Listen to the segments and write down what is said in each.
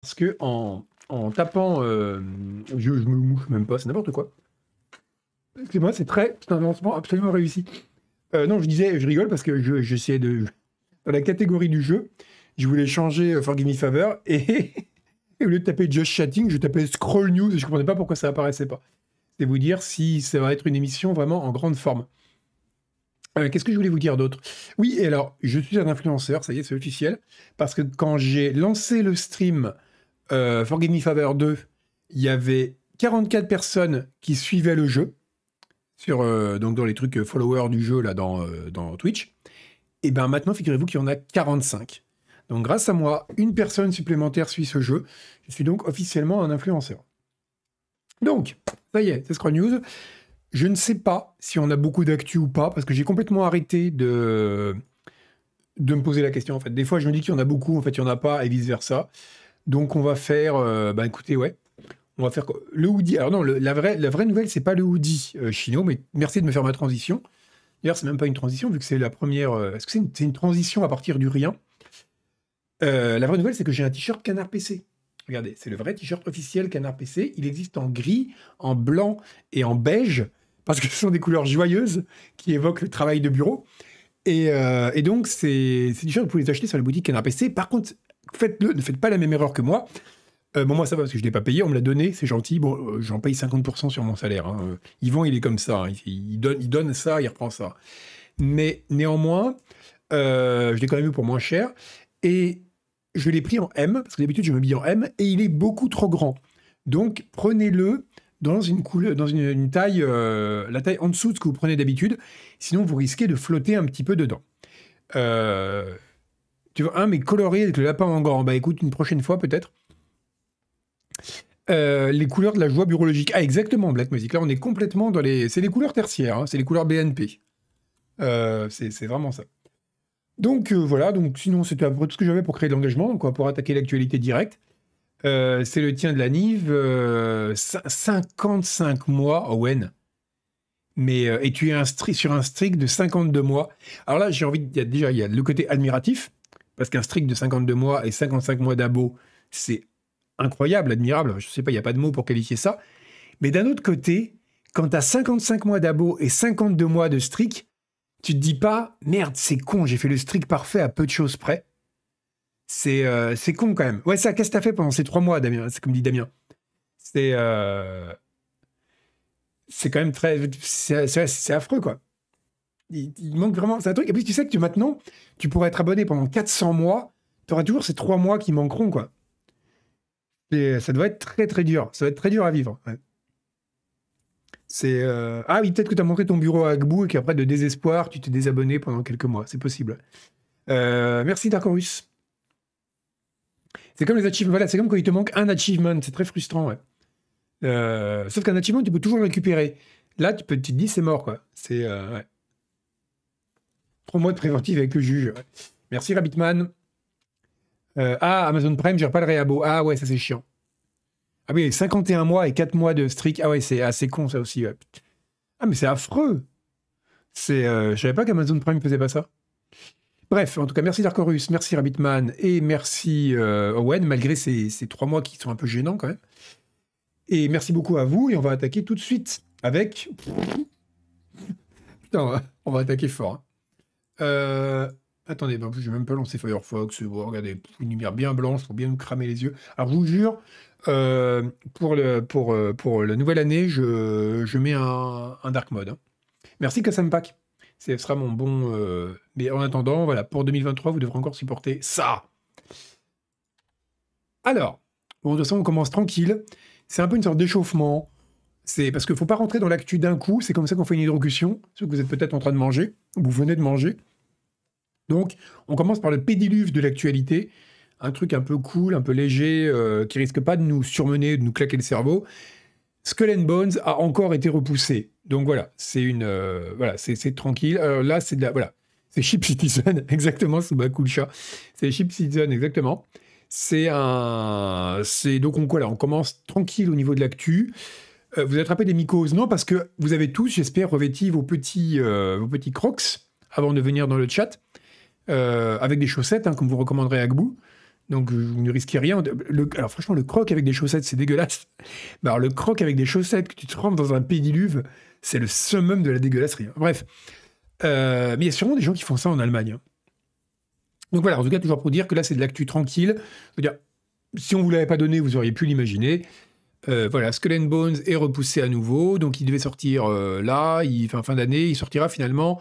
Parce que en, en tapant, euh, je, me mouche même pas, c'est n'importe quoi. Excusez-moi, c'est très, c'est un lancement absolument réussi. Euh, non, je disais, je rigole parce que je- j'essayais de, dans la catégorie du jeu, je voulais changer euh, Forgive Me Favor et, au lieu de taper Just Chatting, je tapais Scroll News et je comprenais pas pourquoi ça apparaissait pas. C'est vous dire si ça va être une émission vraiment en grande forme. Qu'est-ce que je voulais vous dire d'autre? Oui, et alors, je suis un influenceur, ça y est, c'est officiel, parce que quand j'ai lancé le stream euh, Forgive Me Favor 2, il y avait 44 personnes qui suivaient le jeu, sur, euh, donc dans les trucs euh, followers du jeu là dans, euh, dans Twitch. Et bien maintenant, figurez-vous qu'il y en a 45. Donc grâce à moi, une personne supplémentaire suit ce jeu. Je suis donc officiellement un influenceur. Donc, ça y est, c'est Scroll News. Je ne sais pas si on a beaucoup d'actu ou pas, parce que j'ai complètement arrêté de, de me poser la question. En fait, des fois, je me dis qu'il y en a beaucoup, en fait, il n'y en a pas, et vice-versa. Donc, on va faire, euh, bah écoutez, ouais, on va faire le hoodie. Alors non, la, vraie, la vraie nouvelle, c'est pas le hoodie euh, chino, mais merci de me faire ma transition. D'ailleurs, c'est même pas une transition, vu que c'est la première... euh, Est-ce que c'est une, une transition à partir du rien? Euh, La vraie nouvelle, c'est que j'ai un t-shirt Canard PC. Regardez, c'est le vrai t-shirt officiel Canard PC. Il existe en gris, en blanc et en beige, parce que ce sont des couleurs joyeuses qui évoquent le travail de bureau. Et, euh, et donc, ces t-shirts, vous pouvez les acheter sur la boutique Canard PC. Par contre, ne faites pas la même erreur que moi. Euh, bon, moi, ça va parce que je ne l'ai pas payé, on me l'a donné, c'est gentil. Bon, euh, j'en paye 50% sur mon salaire. hein. Euh, Yvan, il est comme ça. hein. Il, donne, ça, il reprend ça. Mais néanmoins, euh, je l'ai quand même eu pour moins cher. Et je l'ai pris en M, parce que d'habitude, je m'habille en M, et il est beaucoup trop grand. Donc, prenez-le dans une, taille, la taille en dessous de ce que vous prenez d'habitude. Sinon, vous risquez de flotter un petit peu dedans. Euh, tu vois, un, mais coloré avec le lapin en. Bah écoute, une prochaine fois peut-être. Euh, les couleurs de la joie burologique. Ah, exactement, Black Music. Là, on est complètement dans les. C'est les couleurs tertiaires, hein, c'est les couleurs BNP. Euh, c'est vraiment ça. Donc euh, voilà, donc sinon c'était à peu près tout ce que j'avais pour créer de l'engagement, pouvoir attaquer l'actualité directe. C'est le tien de la Nive, euh, cin- 55 mois, Owen. Mais, et tu es un sur un streak de 52 mois. Alors là, j'ai envie il y a le côté admiratif, parce qu'un streak de 52 mois et 55 mois d'abo, c'est incroyable, admirable. Je sais pas, il n'y a pas de mots pour qualifier ça. Mais d'un autre côté, quand tu as 55 mois d'abo et 52 mois de streak, tu te dis pas, merde, c'est con, j'ai fait le streak parfait à peu de choses près. C'est euh, con quand même. Ouais, ça, qu'est-ce que t'as fait pendant ces trois mois, Damien? C'est comme dit Damien. C'est euh, c'est quand même très. C'est affreux, quoi. Il, manque vraiment. C'est un truc. Et puis, tu sais que tu, maintenant, tu pourrais être abonné pendant 400 mois. Tu auras toujours ces trois mois qui manqueront, quoi. Et ça doit être très, très dur. Ça doit être très dur à vivre. C'est. euh, Ah oui, peut-être que tu as montré ton bureau à Agbou et qu'après, de désespoir, tu t'es désabonné pendant quelques mois. C'est possible. Euh, merci, Darkorus. C'est comme les achievements. Voilà, c'est comme quand il te manque un achievement. C'est très frustrant, ouais. Euh, Sauf qu'un achievement, tu peux toujours le récupérer. Là, tu, peux, tu te dis, c'est mort, quoi. C'est. Trois mois de préventive avec le juge. Merci, Rabbitman. Euh, ah, Amazon Prime, j'ai pas le réabo. Ah ouais, ça c'est chiant. Ah oui, 51 mois et 4 mois de streak. Ah ouais, c'est assez con ça aussi. Ah mais c'est affreux. C'est, euh, je savais pas qu'Amazon Prime faisait pas ça. Bref, en tout cas, merci Darkorus, merci Rabbitman et merci euh, Owen, malgré ces, ces trois mois qui sont un peu gênants quand même. Et merci beaucoup à vous et on va attaquer tout de suite avec... Putain, on va- on va attaquer fort. hein. Euh, Attendez, bah, plus, j'ai même pas lancé Firefox. Bon, regardez, une lumière bien blanche pour bien nous cramer les yeux. Alors, je vous jure, euh, pour, euh, la nouvelle année, je, je mets un, dark mode. hein. Merci Kassampak. Ce sera mon bon. euh, Mais en attendant, voilà, pour 2023, vous devrez encore supporter ça. Alors, bon, de toute façon, on commence tranquille. C'est un peu une sorte d'échauffement. C'est parce qu'il ne faut pas rentrer dans l'actu d'un coup. C'est comme ça qu'on fait une hydrocution. Ce que vous êtes peut-être en train de manger. ou Vous venez de manger. Donc, on commence par le pédiluve de l'actualité. Un truc un peu cool, un peu léger, euh, qui risque pas de nous surmener, de nous claquer le cerveau. Skull and Bones a encore été repoussé. Donc voilà, c'est une, euh, voilà, c'est tranquille. Alors là, c'est de la, voilà, c'est Chip Citizen, exactement, c'est cool chat. C'est Chip Citizen, exactement. C'est un, c'est donc on, voilà, on commence tranquille au niveau de l'actu. Euh, vous attrapez des mycoses, non Parce que vous avez tous, j'espère, revêti vos petits, euh, vos petits crocs avant de venir dans le chat, euh, avec des chaussettes, hein, comme vous recommanderez à Gbou. Donc, vous ne risquez rien. alors, franchement, le croc avec des chaussettes, c'est dégueulasse. Alors, le croc avec des chaussettes que tu te trempes dans un pédiluve, c'est le summum de la dégueulasserie. Bref. Euh, mais il y a sûrement des gens qui font ça en Allemagne. Hein. Donc voilà, en tout cas, toujours pour dire que là, c'est de l'actu tranquille. Je veux dire, si on vous l'avait pas donné, vous auriez pu l'imaginer. Euh, voilà, Skull and Bones est repoussé à nouveau, donc il devait sortir là, fin, fin d'année, il sortira finalement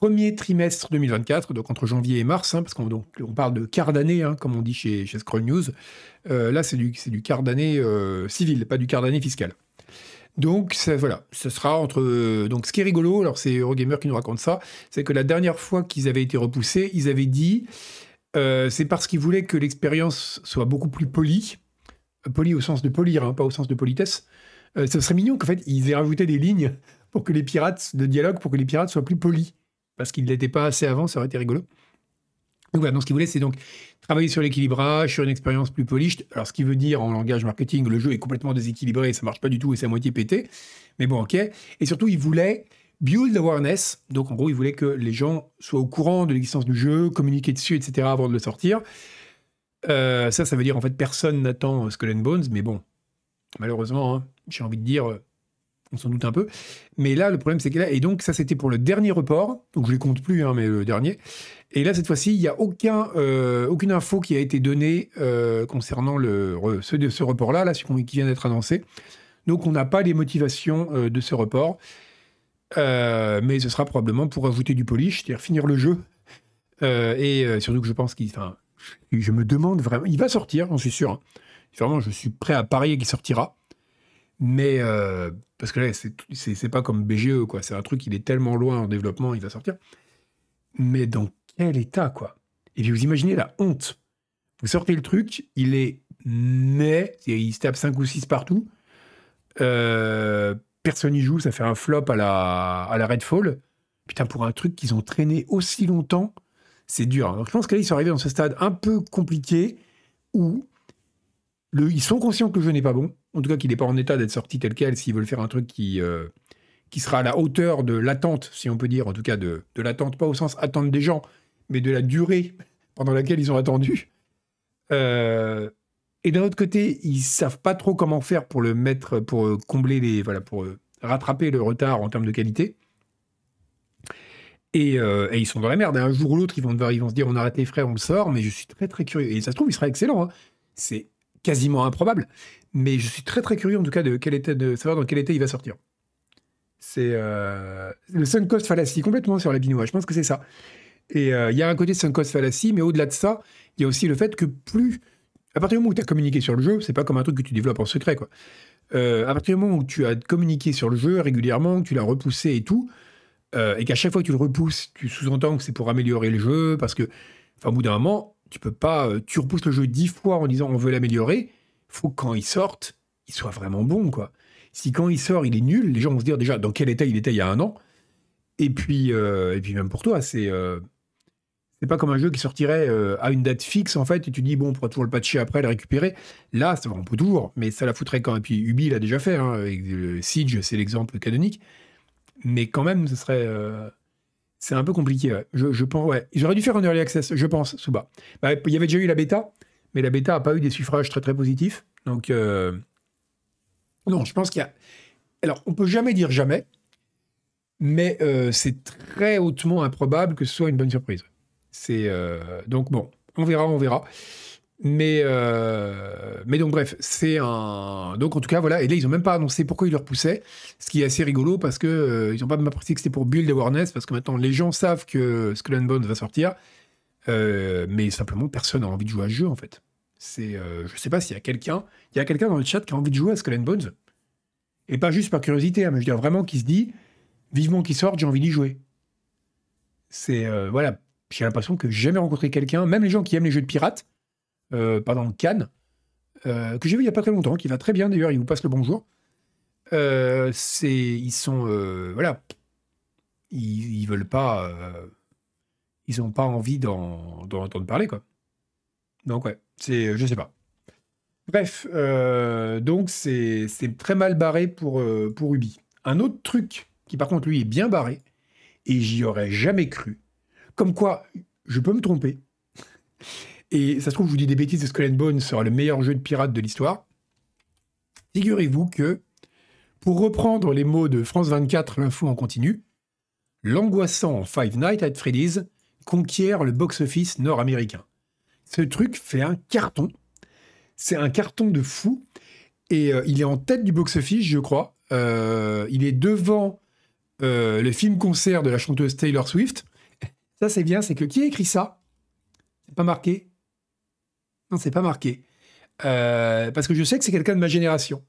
premier trimestre 2024, donc entre janvier et mars, hein, parce qu'on on parle de quart d'année, hein, comme on dit chez, Scroll News. Euh, là, c'est du, quart d'année civil, pas du quart d'année fiscal. Donc voilà, ce sera entre. Donc ce qui est rigolo, alors c'est Eurogamer qui nous raconte ça, c'est que la dernière fois qu'ils avaient été repoussés, ils avaient dit c'est parce qu'ils voulaient que l'expérience soit beaucoup plus polie poli au sens de polir, hein, pas au sens de politesse. Euh, ce serait mignon qu'en fait, ils aient rajouté des lignes pour que les pirates, de dialogue, pour que les pirates soient plus polis. Parce qu'ils ne l'étaient pas assez avant, ça aurait été rigolo. Donc voilà, donc ce qu'ils voulaient, c'est donc travailler sur l'équilibrage, sur une expérience plus polished. Alors ce qui veut dire en langage marketing, le jeu est complètement déséquilibré, ça marche pas du tout et c'est à moitié pété. Mais bon, ok. Et surtout, ils voulaient build awareness. Donc en gros, ils voulaient que les gens soient au courant de l'existence du jeu, communiquer dessus, etc. avant de le sortir. Euh, ça, ça veut dire en fait personne n'attend Skull and Bones, mais bon, malheureusement, hein, j'ai envie de dire, euh, on s'en doute un peu. Mais là, le problème, c'est que là, et donc ça, c'était pour le dernier report, donc je les compte plus, hein, mais le dernier. Et là, cette fois-ci, il n'y a aucun, euh, aucune info qui a été donnée concernant le, ce, report-là, là, qui vient d'être annoncé. Donc, on n'a pas les motivations de ce report. mais ce sera probablement pour ajouter du polish, c'est-à-dire finir le jeu. et surtout que je pense qu'il. Je me demande vraiment. Il va sortir, j'en suis sûr. Hein. Vraiment, je suis prêt à parier qu'il sortira. Mais euh, parce que là, c'est pas comme BGE, quoi. C'est un truc, il est tellement loin en développement, il va sortir. Mais dans quel état, quoi? Et puis vous imaginez la honte. Vous sortez le truc, il est mais il se tape 5 ou 6 partout. Euh, personne n'y joue, ça fait un flop à la, à la Redfall. Putain, pour un truc qu'ils ont traîné aussi longtemps, c'est dur. Donc, je pense qu'ils sont arrivés dans ce stade un peu compliqué où ils sont conscients que le jeu n'est pas bon, en tout cas qu'il n'est pas en état d'être sorti tel quel s'ils veulent faire un truc qui, euh, qui sera à la hauteur de l'attente, si on peut dire, en tout cas de, de l'attente, pas au sens attendre des gens, mais de la durée pendant laquelle ils ont attendu. Euh, et d'un autre côté, ils savent pas trop comment faire pour le mettre, pour combler les, voilà, pour rattraper le retard en termes de qualité. Euh, et, ils sont dans la merde. Un jour ou l'autre, ils vont, ils vont se dire on arrête les frères, on le sort, mais je suis très très curieux. Et ça se trouve, il sera excellent. Hein. C'est quasiment improbable. Mais je suis très très curieux en tout cas de, de savoir dans quel été il va sortir. C'est euh, le sunk cost fallacy complètement sur la binois. Je pense que c'est ça. Et euh, il y a un côté sunk cost fallacy, mais au-delà de ça, il y a aussi le fait que plus. À partir du moment où tu as communiqué sur le jeu, c'est pas comme un truc que tu développes en secret. Quoi. à partir du moment où tu as communiqué sur le jeu régulièrement, que tu l'as repoussé et tout, euh, et qu'à chaque fois que tu le repousses, tu sous-entends que c'est pour améliorer le jeu, parce que, enfin, au bout d'un moment, tu peux pas, euh, tu repousses le jeu dix fois en disant on veut l'améliorer, faut que quand il sorte, il soit vraiment bon, quoi. Si quand il sort, il est nul, les gens vont se dire déjà dans quel état il était il y a un an, et puis, euh, et puis même pour toi, c'est c'est pas comme un jeu qui sortirait à une date fixe en fait, et tu dis bon, on pourra toujours le patcher après, le récupérer. Là, ça, on peut toujours, mais ça la foutrait quand. Et puis Ubi l'a déjà fait, hein, avec Siege, c'est l'exemple canonique mais quand même, ce serait. Euh, c'est un peu compliqué. Je, pense, ouais. J'aurais dû faire un early access, je pense, sous bas. Bah, il y avait déjà eu la bêta, mais la bêta n'a pas eu des suffrages très très positifs. Donc, euh, non, je pense qu'il y a. Alors, on peut jamais dire jamais, mais euh, c'est très hautement improbable que ce soit une bonne surprise. C'est donc bon, on verra, on verra. Mais, euh, mais donc bref, c'est un. Donc en tout cas, voilà. Et là, ils n'ont même pas annoncé pourquoi ils le repoussaient. Ce qui est assez rigolo parce que euh, ils n'ont pas même précisé que c'était pour build awareness parce que maintenant les gens savent que Skull and Bones va sortir. Euh, mais simplement, personne n'a envie de jouer à ce jeu en fait. C'est, je sais pas s'il y a quelqu'un, il y dans le chat qui a envie de jouer à Skull and Bones. Et pas juste par curiosité, hein, mais je veux dire vraiment qui se dit vivement qu'il sorte, j'ai envie d'y jouer. C'est voilà, j'ai l'impression que j'ai jamais rencontré quelqu'un, même les gens qui aiment les jeux de pirates euh, pardon, Cannes, euh, que j'ai vu il n'y a pas très longtemps, qui va très bien d'ailleurs, il vous passe le bonjour. Euh, c'est, ils sont, euh, voilà, ils, veulent pas, ils n'ont pas envie d'en, entendre parler, quoi. Donc ouais, c'est, je sais pas. Bref, donc c'est, très mal barré pour, pour Ubi. Un autre truc qui par contre lui est bien barré, et j'y aurais jamais cru, comme quoi je peux me tromper, Et ça se trouve, je vous dis des bêtises, Skull and Bones sera le meilleur jeu de pirate de l'histoire. Figurez-vous que, pour reprendre les mots de France 24, l'info en continu, l'angoissant Five Nights at Freddy's conquiert le box-office nord-américain. Ce truc fait un carton. C'est un carton de fou. Et euh, il est en tête du box-office, je crois. Euh, il est devant euh, le film-concert de la chanteuse Taylor Swift. Ça, c'est bien. C'est que qui a écrit ça? C'est pas marqué Non, c'est pas marqué. parce que je sais que c'est quelqu'un de ma génération.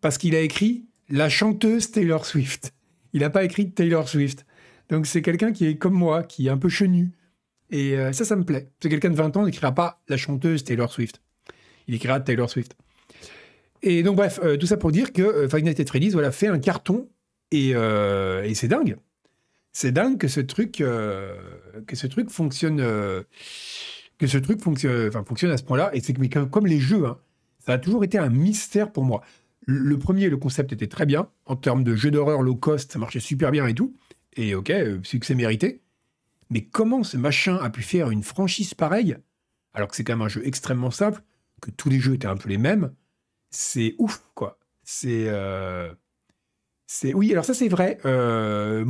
Parce qu'il a écrit la chanteuse Taylor Swift. Il n'a pas écrit Taylor Swift. Donc c'est quelqu'un qui est comme moi, qui est un peu chenu. Et euh, ça, ça me plaît. C'est quelqu'un de 20 ans, n'écrira pas la chanteuse Taylor Swift. Il écrira Taylor Swift. Et donc bref, euh, tout ça pour dire que euh, Five Nights at Freddy's voilà, fait un carton et, c'est dingue. C'est dingue que ce truc, que ce truc fonctionne, que ce truc fonctionne, enfin, fonctionne à ce point-là. Et c'est que comme les jeux, hein, ça a toujours été un mystère pour moi. Le, premier, le concept était très bien en termes de jeu d'horreur low cost, ça marchait super bien et tout. Et ok, succès mérité. Mais comment ce machin a pu faire une franchise pareille, alors que c'est quand même un jeu extrêmement simple, que tous les jeux étaient un peu les mêmes C'est ouf, quoi. C'est. Euh, oui, alors ça c'est vrai, euh,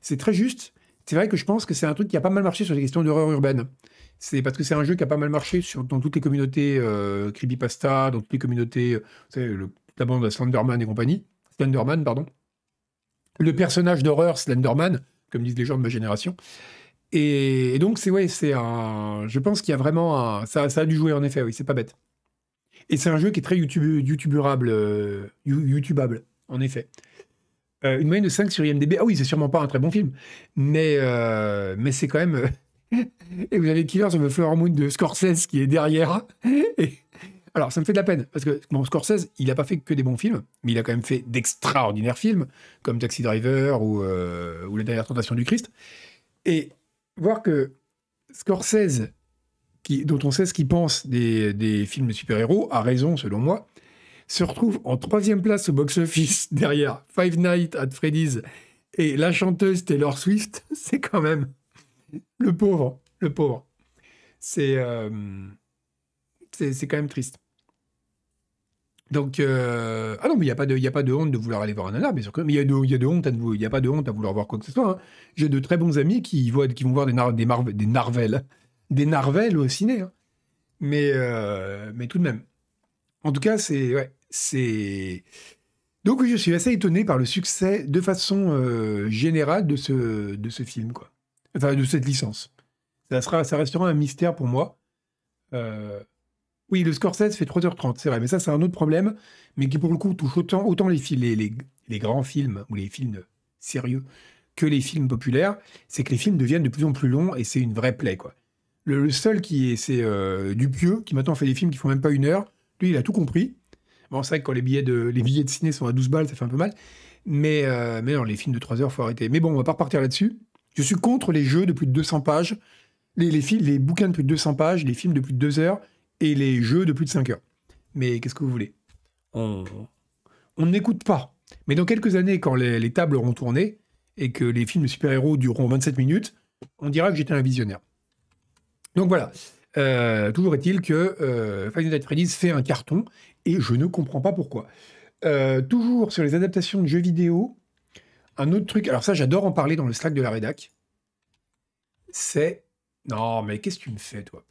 c'est très juste. C'est vrai que je pense que c'est un truc qui a pas mal marché sur les questions d'horreur urbaine. C'est parce que c'est un jeu qui a pas mal marché sur, dans toutes les communautés euh, creepypasta, dans toutes les communautés, vous savez, le, la bande Slenderman et compagnie. Slenderman, pardon. Le personnage d'horreur Slenderman, comme disent les gens de ma génération. Et, donc, c'est ouais, c'est un. Je pense qu'il y a vraiment un. Ça, a dû jouer en effet, oui, c'est pas bête. Et c'est un jeu qui est très YouTube, YouTuberable, euh, YouTubeable, en effet. Euh, une moyenne de 5 sur IMDb. Ah oui, c'est sûrement pas un très bon film, mais, euh, mais c'est quand même. et vous avez Killer of the Flower Moon de Scorsese qui est derrière. et... Alors, ça me fait de la peine, parce que Scorsese, il n'a pas fait que des bons films, mais il a quand même fait d'extraordinaires films, comme Taxi Driver ou, ou La dernière tentation du Christ. Et voir que Scorsese, dont on sait ce qu'il pense des, films de super-héros, a raison selon moi, se retrouve en troisième place au box-office derrière Five Nights at Freddy's et la chanteuse Taylor Swift, c'est quand même le pauvre, le pauvre. C'est euh, c'est quand même triste. Donc, euh, ah non, mais il n'y a, pas de, a pas de honte de vouloir aller voir un nanar, bien sûr que, mais il y, a de, y a de honte y a pas de honte à vouloir voir quoi que ce soit. Hein. J'ai de très bons amis qui, voient, qui vont voir des, des, des Narvel, des Narvel au ciné. Hein. Mais, euh, mais tout de même. En tout cas, c'est, ouais. Donc je suis assez étonné par le succès de façon euh, générale de ce, de ce film, quoi. Enfin, de cette licence. Ça, sera, ça restera un mystère pour moi. Oui, le Scorsese fait 3h30, c'est vrai, mais ça, c'est un autre problème, mais qui pour le coup touche autant, les, les, grands films ou les films sérieux que les films populaires, c'est que les films deviennent de plus en plus longs et c'est une vraie plaie, quoi. Le, seul qui est, c'est euh, Dupieux, qui maintenant fait des films qui font même pas une heure. Lui, il a tout compris. Bon, c'est vrai que quand les billets, de, les billets de ciné sont à 12 balles, ça fait un peu mal. Mais, euh, mais non, les films de 3 heures, faut arrêter. Mais bon, on va pas repartir là-dessus. Je suis contre les jeux de plus de 200 pages, les, les, les bouquins de plus de 200 pages, les films de plus de 2 heures et les jeux de plus de 5 heures. Mais qu'est-ce que vous voulez? On n'écoute pas. Mais dans quelques années, quand les, tables auront tourné et que les films de super-héros dureront 27 minutes, on dira que j'étais un visionnaire. Donc voilà. Euh, toujours est-il que euh, Final Fantasy Freddy's fait un carton et je ne comprends pas pourquoi. Euh, toujours sur les adaptations de jeux vidéo, un autre truc, alors ça j'adore en parler dans le Slack de la rédac, c'est... Non mais qu'est-ce que tu me fais toi?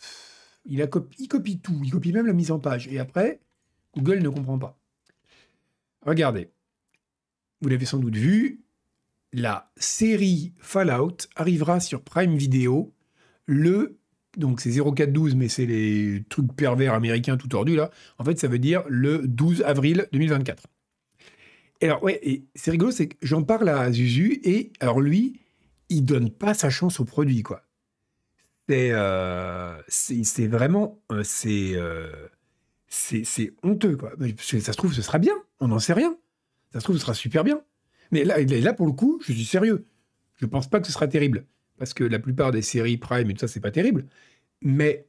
Il, copie tout, il copie même la mise en page. Et après, Google ne comprend pas. Regardez, vous l'avez sans doute vu, la série Fallout arrivera sur Prime Video le donc c'est 0412, mais c'est les trucs pervers américains tout tordus là. En fait, ça veut dire le 12 avril 2024. Et alors, ouais, et c'est rigolo, c'est que j'en parle à Zuzu, et alors lui, il donne pas sa chance au produit, quoi. Euh, c'est vraiment euh, euh, c'est c'est honteux quoi. Ça se trouve ce sera bien, on n'en sait rien. Ça se trouve ce sera super bien. Mais là là pour le coup, je suis sérieux. Je pense pas que ce sera terrible parce que la plupart des séries Prime et tout ça c'est pas terrible. Mais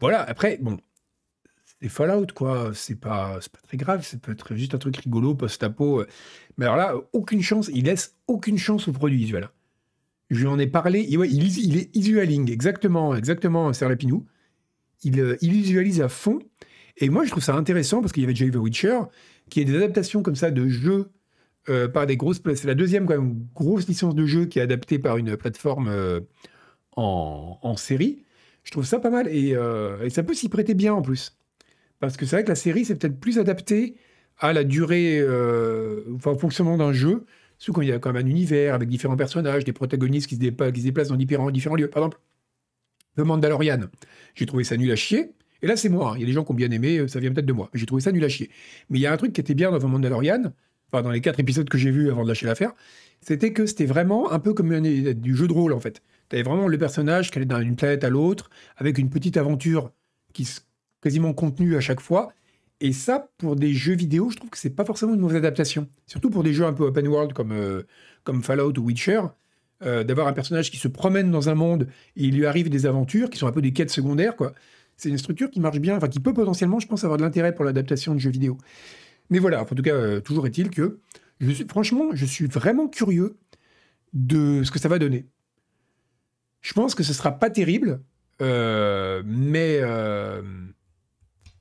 voilà, après bon, c'est Fallout quoi, c'est pas pas très grave, ça peut être juste un truc rigolo post-apo. Mais alors là, aucune chance, il laisse aucune chance au produit visuel. Je lui en ai parlé. il, est, est exactement, exactement, Serre Lapinou. il, euh, il visualise à fond. Et moi, je trouve ça intéressant parce qu'il y avait déjà eu The Witcher, qui est des adaptations comme ça de jeux euh, par des grosses. C'est la deuxième grosse licence de jeu qui est adaptée par une plateforme euh, en, série. Je trouve ça pas mal et, et ça peut s'y prêter bien en plus. Parce que c'est vrai que la série, c'est peut-être plus adapté à la durée, enfin, au fonctionnement d'un jeu. Surtout quand il y a quand un univers avec différents personnages, des protagonistes qui se, déplacent dans différents, lieux. Par exemple, The Mandalorian, j'ai trouvé ça nul à chier. Et là, c'est moi. Il y a des gens qui ont bien aimé, euh, ça vient peut-être de moi. J'ai trouvé ça nul à chier. Mais il y a un truc qui était bien dans The Mandalorian, enfin dans les quatre épisodes que j'ai vus avant de lâcher l'affaire, c'était que c'était vraiment un peu comme du jeu de rôle en fait. Tu avais vraiment le personnage qui allait d'une planète à l'autre, avec une petite aventure qui se quasiment contenue à chaque fois. Et ça, pour des jeux vidéo, je trouve que c'est pas forcément une mauvaise adaptation. Surtout pour des jeux un peu open world comme, euh, comme Fallout ou Witcher, euh, d'avoir un personnage qui se promène dans un monde et il lui arrive des aventures qui sont un peu des quêtes secondaires. C'est une structure qui marche bien, enfin qui peut potentiellement, je pense, avoir de l'intérêt pour l'adaptation de jeux vidéo. Mais voilà, en tout cas, euh, toujours est-il que, franchement, je suis vraiment curieux de ce que ça va donner. Je pense que ce sera pas terrible, mais,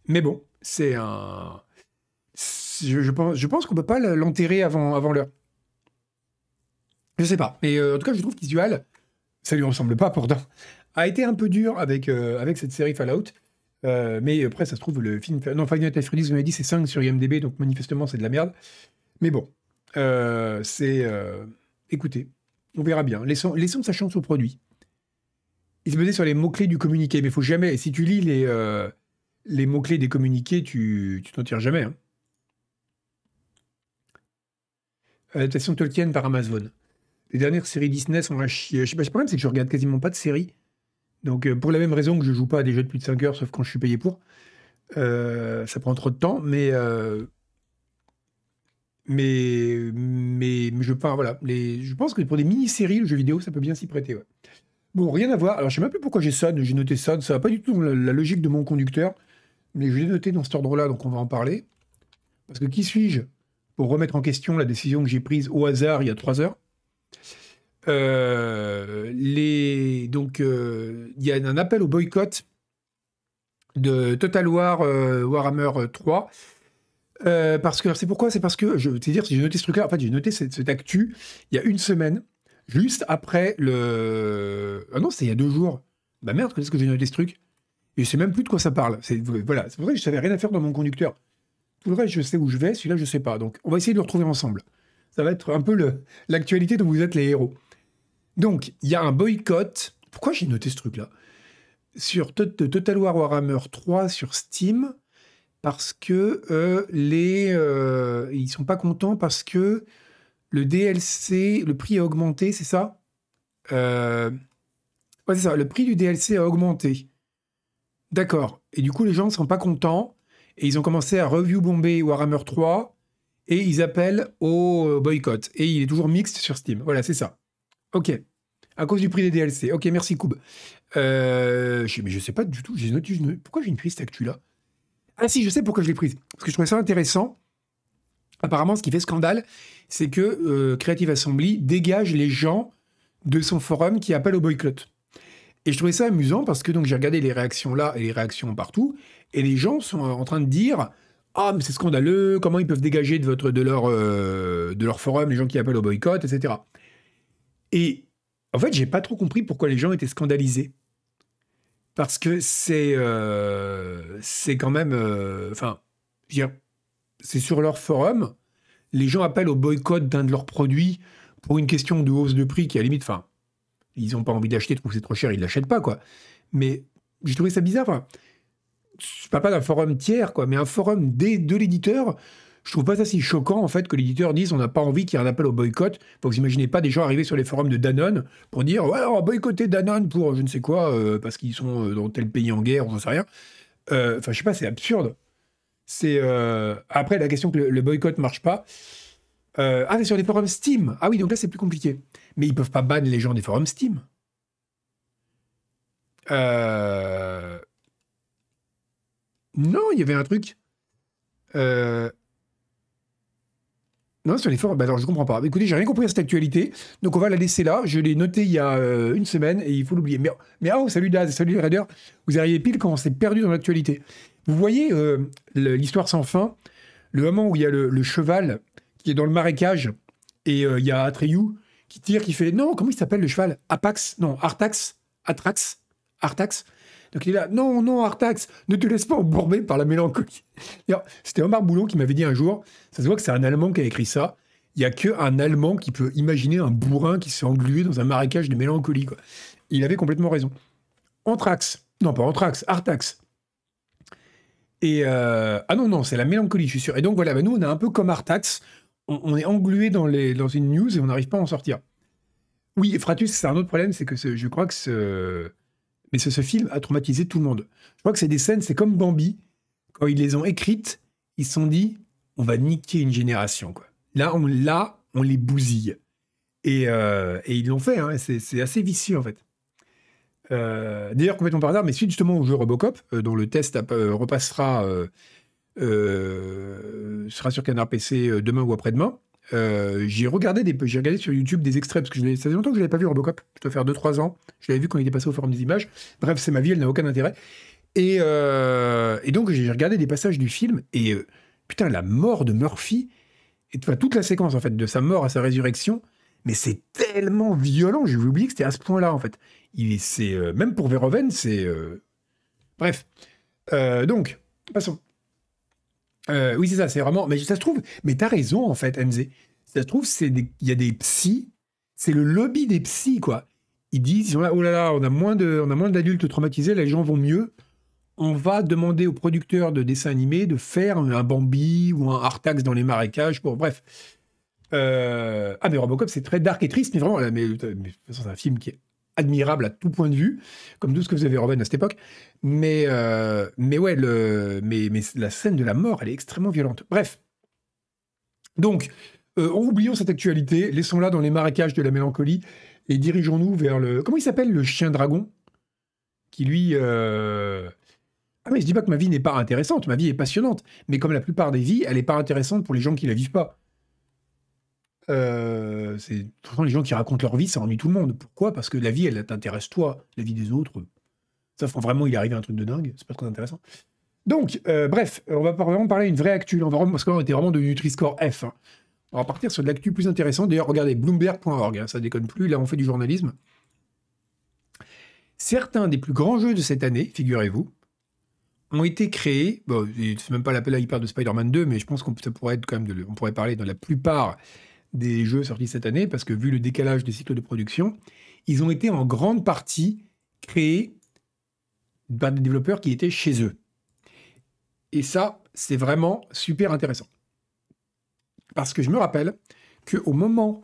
mais bon, c'est un. Je, pense, je pense qu'on peut pas l'enterrer avant, avant l'heure. Je sais pas, mais euh, en tout cas, je trouve qu'Isual, ça lui ressemble pas pourtant, a été un peu dur avec, euh, avec cette série Fallout. Euh, mais après, ça se trouve, le film. Non, Nights at Freddy's, vous m'avez dit, c'est 5 sur IMDb, donc manifestement, c'est de la merde. Mais bon, c'est. écoutez, on verra bien. Laissons, laissons sa chance au produit. Il se basait sur les mots-clés du communiqué, mais faut jamais. Si tu lis les, les mots-clés des communiqués, tu t'en tires jamais. hein. Adaptation Tolkien par Amazon. Les dernières séries Disney sont à chier. Je sais pas, le problème, c'est que je regarde quasiment pas de séries. Donc, euh, pour la même raison que je joue pas à des jeux de plus de 5 heures, sauf quand je suis payé pour, euh, ça prend trop de temps, mais. euh, je, enfin, voilà, je pense que pour des mini-séries, le jeu vidéo, ça peut bien s'y prêter. Bon, rien à voir. Alors, je sais même plus pourquoi j'ai Son. J'ai noté Son. Ça va pas du tout dans la logique de mon conducteur. Mais je l'ai noté dans cet ordre-là, donc on va en parler. Parce que qui suis-je pour remettre en question la décision que j'ai prise au hasard il y a trois heures? Euh. Donc, euh, il y a un appel au boycott de Total War euh, Warhammer 3. Euh, parce que c'est pourquoi? C'est parce que je dire si j'ai noté ce truc-là. En fait, j'ai noté cette, actu il y a une semaine, juste après le. Ah non, c'était il y a deux jours. Bah merde, quand est-ce que j'ai noté ce truc? Et je sais même plus de quoi ça parle. C'est voilà, c'est pour que je savais rien à faire dans mon conducteur. Tout le reste, je sais où je vais. Celui-là, je sais pas. Donc, on va essayer de le retrouver ensemble. Ça va être un peu l'actualité dont vous êtes les héros. Donc, il y a un boycott. Pourquoi j'ai noté ce truc-là? Sur To- Total War Warhammer 3 sur Steam, parce que euh, les, euh, ils sont pas contents parce que le DLC, le prix a augmenté, c'est ça? Euh, Ouais, c'est ça. Le prix du DLC a augmenté. D'accord. Et du coup, les gens ne sont pas contents et ils ont commencé à review bomber Warhammer 3 et ils appellent au euh, boycott. Et il est toujours mixte sur Steam. Voilà, c'est ça. Ok. À cause du prix des DLC. Ok, merci Koub. Euh, je, mais sais pas du tout. Pourquoi j'ai une prise cette actu-là? Ah si, je sais pourquoi je l'ai prise. Parce que je trouvais ça intéressant. Apparemment, ce qui fait scandale, c'est que euh, Creative Assembly dégage les gens de son forum qui appellent au boycott. Et je trouvais ça amusant parce que j'ai regardé les réactions là et les réactions partout, et les gens sont en train de dire ah mais c'est scandaleux, comment ils peuvent dégager de votre de leur euh, forum les gens qui appellent au boycott, etc. Et en fait j'ai pas trop compris pourquoi les gens étaient scandalisés parce que c'est euh, quand même euh, enfin dire, c'est sur leur forum les gens appellent au boycott d'un de leurs produits pour une question de hausse de prix qui à la limite ils n'ont pas envie d'acheter, trouvent que c'est trop cher, ils l'achètent pas, quoi. Mais j'ai trouvé ça bizarre. Enfin, je parle pas d'un forum tiers, quoi, mais un forum des, de l'éditeur. Je trouve pas ça si choquant, en fait, que l'éditeur dise on n'a pas envie qu'il y ait un appel au boycott. Faut vous imaginez pas des gens arriver sur les forums de Danone pour dire on va boycotter Danone pour je ne sais quoi, euh, parce qu'ils sont euh, dans tel pays en guerre, on n'en sait rien. Euh, Enfin, je sais pas, c'est absurde. C'est euh, après la question que le, le boycott marche pas. Euh, ah, c'est sur les forums Steam. Ah oui, donc là c'est plus compliqué. Mais ils peuvent pas ban les gens des forums Steam. Euh, Non, il y avait un truc. Euh, Non, sur les forums, bah alors je comprends pas. Écoutez, j'ai rien compris à cette actualité, donc on va la laisser là. Je l'ai noté il y a euh, une semaine et il faut l'oublier. Mais, mais oh, salut Daz, salut Raider, vous arrivez pile quand on s'est perdu dans l'actualité. Vous voyez l'histoire sans fin, le moment où il y a le, cheval qui est dans le marécage et il y a Atreyu qui tire, qui fait non, comment il s'appelle le cheval? Apax? Non, Artax? Atrax? Artax? Donc il est là, non, non, Artax, ne te laisse pas embourber par la mélancolie. C'était Omar Boulon qui m'avait dit un jour, ça se voit que c'est un Allemand qui a écrit ça, il n'y a qu'un Allemand qui peut imaginer un bourrin qui s'est englué dans un marécage de mélancolie. Quoi. Il avait complètement raison. Anthrax, non pas Anthrax, Artax. Et euh, ah non, non, c'est la mélancolie, je suis sûr. Et donc voilà, bah, nous on est un peu comme Artax, on, est englué dans, les, dans une news et on n'arrive pas à en sortir. Oui, Fratus, c'est un autre problème, c'est que je crois que ce, mais ce, film a traumatisé tout le monde. Je crois que c'est des scènes, c'est comme Bambi, quand ils les ont écrites, ils se sont dit, on va niquer une génération. Quoi. Là, on, là, on les bousille. Et, euh, ils l'ont fait, hein, c'est assez vicieux en fait. Euh, D'ailleurs, complètement par hasard, mais suite justement au jeu Robocop, euh, dont le test euh, repassera, sera sur Canard PC euh, demain ou après-demain, euh, j'ai regardé, des, j'ai regardé sur YouTube des extraits, parce que ça fait longtemps que je n'avais pas vu Robocop, je dois faire 2-3 ans, je l'avais vu quand il est passé au forum des images. Bref, c'est ma vie, elle n'a aucun intérêt. Et, euh, et donc, j'ai regardé des passages du film, et euh, putain, la mort de Murphy, et toute la séquence en fait, de sa mort à sa résurrection, mais c'est tellement violent, j'ai oublié que c'était à ce point-là en fait. Il est, c'est, euh, même pour Verhoeven, c'est. euh, Bref. Euh, donc, passons. Euh, oui, c'est ça, c'est vraiment. Mais ça se trouve, mais t'as raison en fait, NZ. Ça se trouve, il y a des psys, c'est le lobby des psys, quoi. Ils disent, oh là là, on a moins d'adultes traumatisés, les gens vont mieux. On va demander aux producteurs de dessins animés de faire un Bambi ou un Artax dans les marécages. Bon, bref. Euh, Ah, mais Robocop, c'est très dark et triste, mais vraiment, là, mais, mais c'est un film qui est admirable à tout point de vue, comme tout ce que vous avez Robin à cette époque. Mais, euh, mais ouais, le, mais, mais la scène de la mort, elle est extrêmement violente. Bref. Donc, euh, oublions cette actualité, laissons-la dans les marécages de la mélancolie et dirigeons-nous vers le. Comment il s'appelle le chien dragon? Qui lui. euh, Ah, mais je dis pas que ma vie n'est pas intéressante, ma vie est passionnante. Mais comme la plupart des vies, elle n'est pas intéressante pour les gens qui la vivent pas. Euh, c'est pourtant les gens qui racontent leur vie, ça ennuie tout le monde. Pourquoi? Parce que la vie, elle t'intéresse toi, la vie des autres. Ça, vraiment, il est arrivé un truc de dingue, c'est pas très intéressant. Donc, euh, bref, on va vraiment parler d'une vraie actu, on va parce qu'on était vraiment de Nutri-Score F. hein. On va partir sur de l'actu plus intéressant. D'ailleurs, regardez, Bloomberg.org, hein, ça déconne plus, là on fait du journalisme. Certains des plus grands jeux de cette année, figurez-vous, ont été créés. Bon, c'est même pas l'appel à hyper de Spider-Man 2, mais je pense qu'on pourrait être quand même de, on pourrait parler dans la plupart des jeux sortis cette année, parce que vu le décalage des cycles de production, ils ont été en grande partie créés par des développeurs qui étaient chez eux. Et ça, c'est vraiment super intéressant. Parce que je me rappelle qu'au moment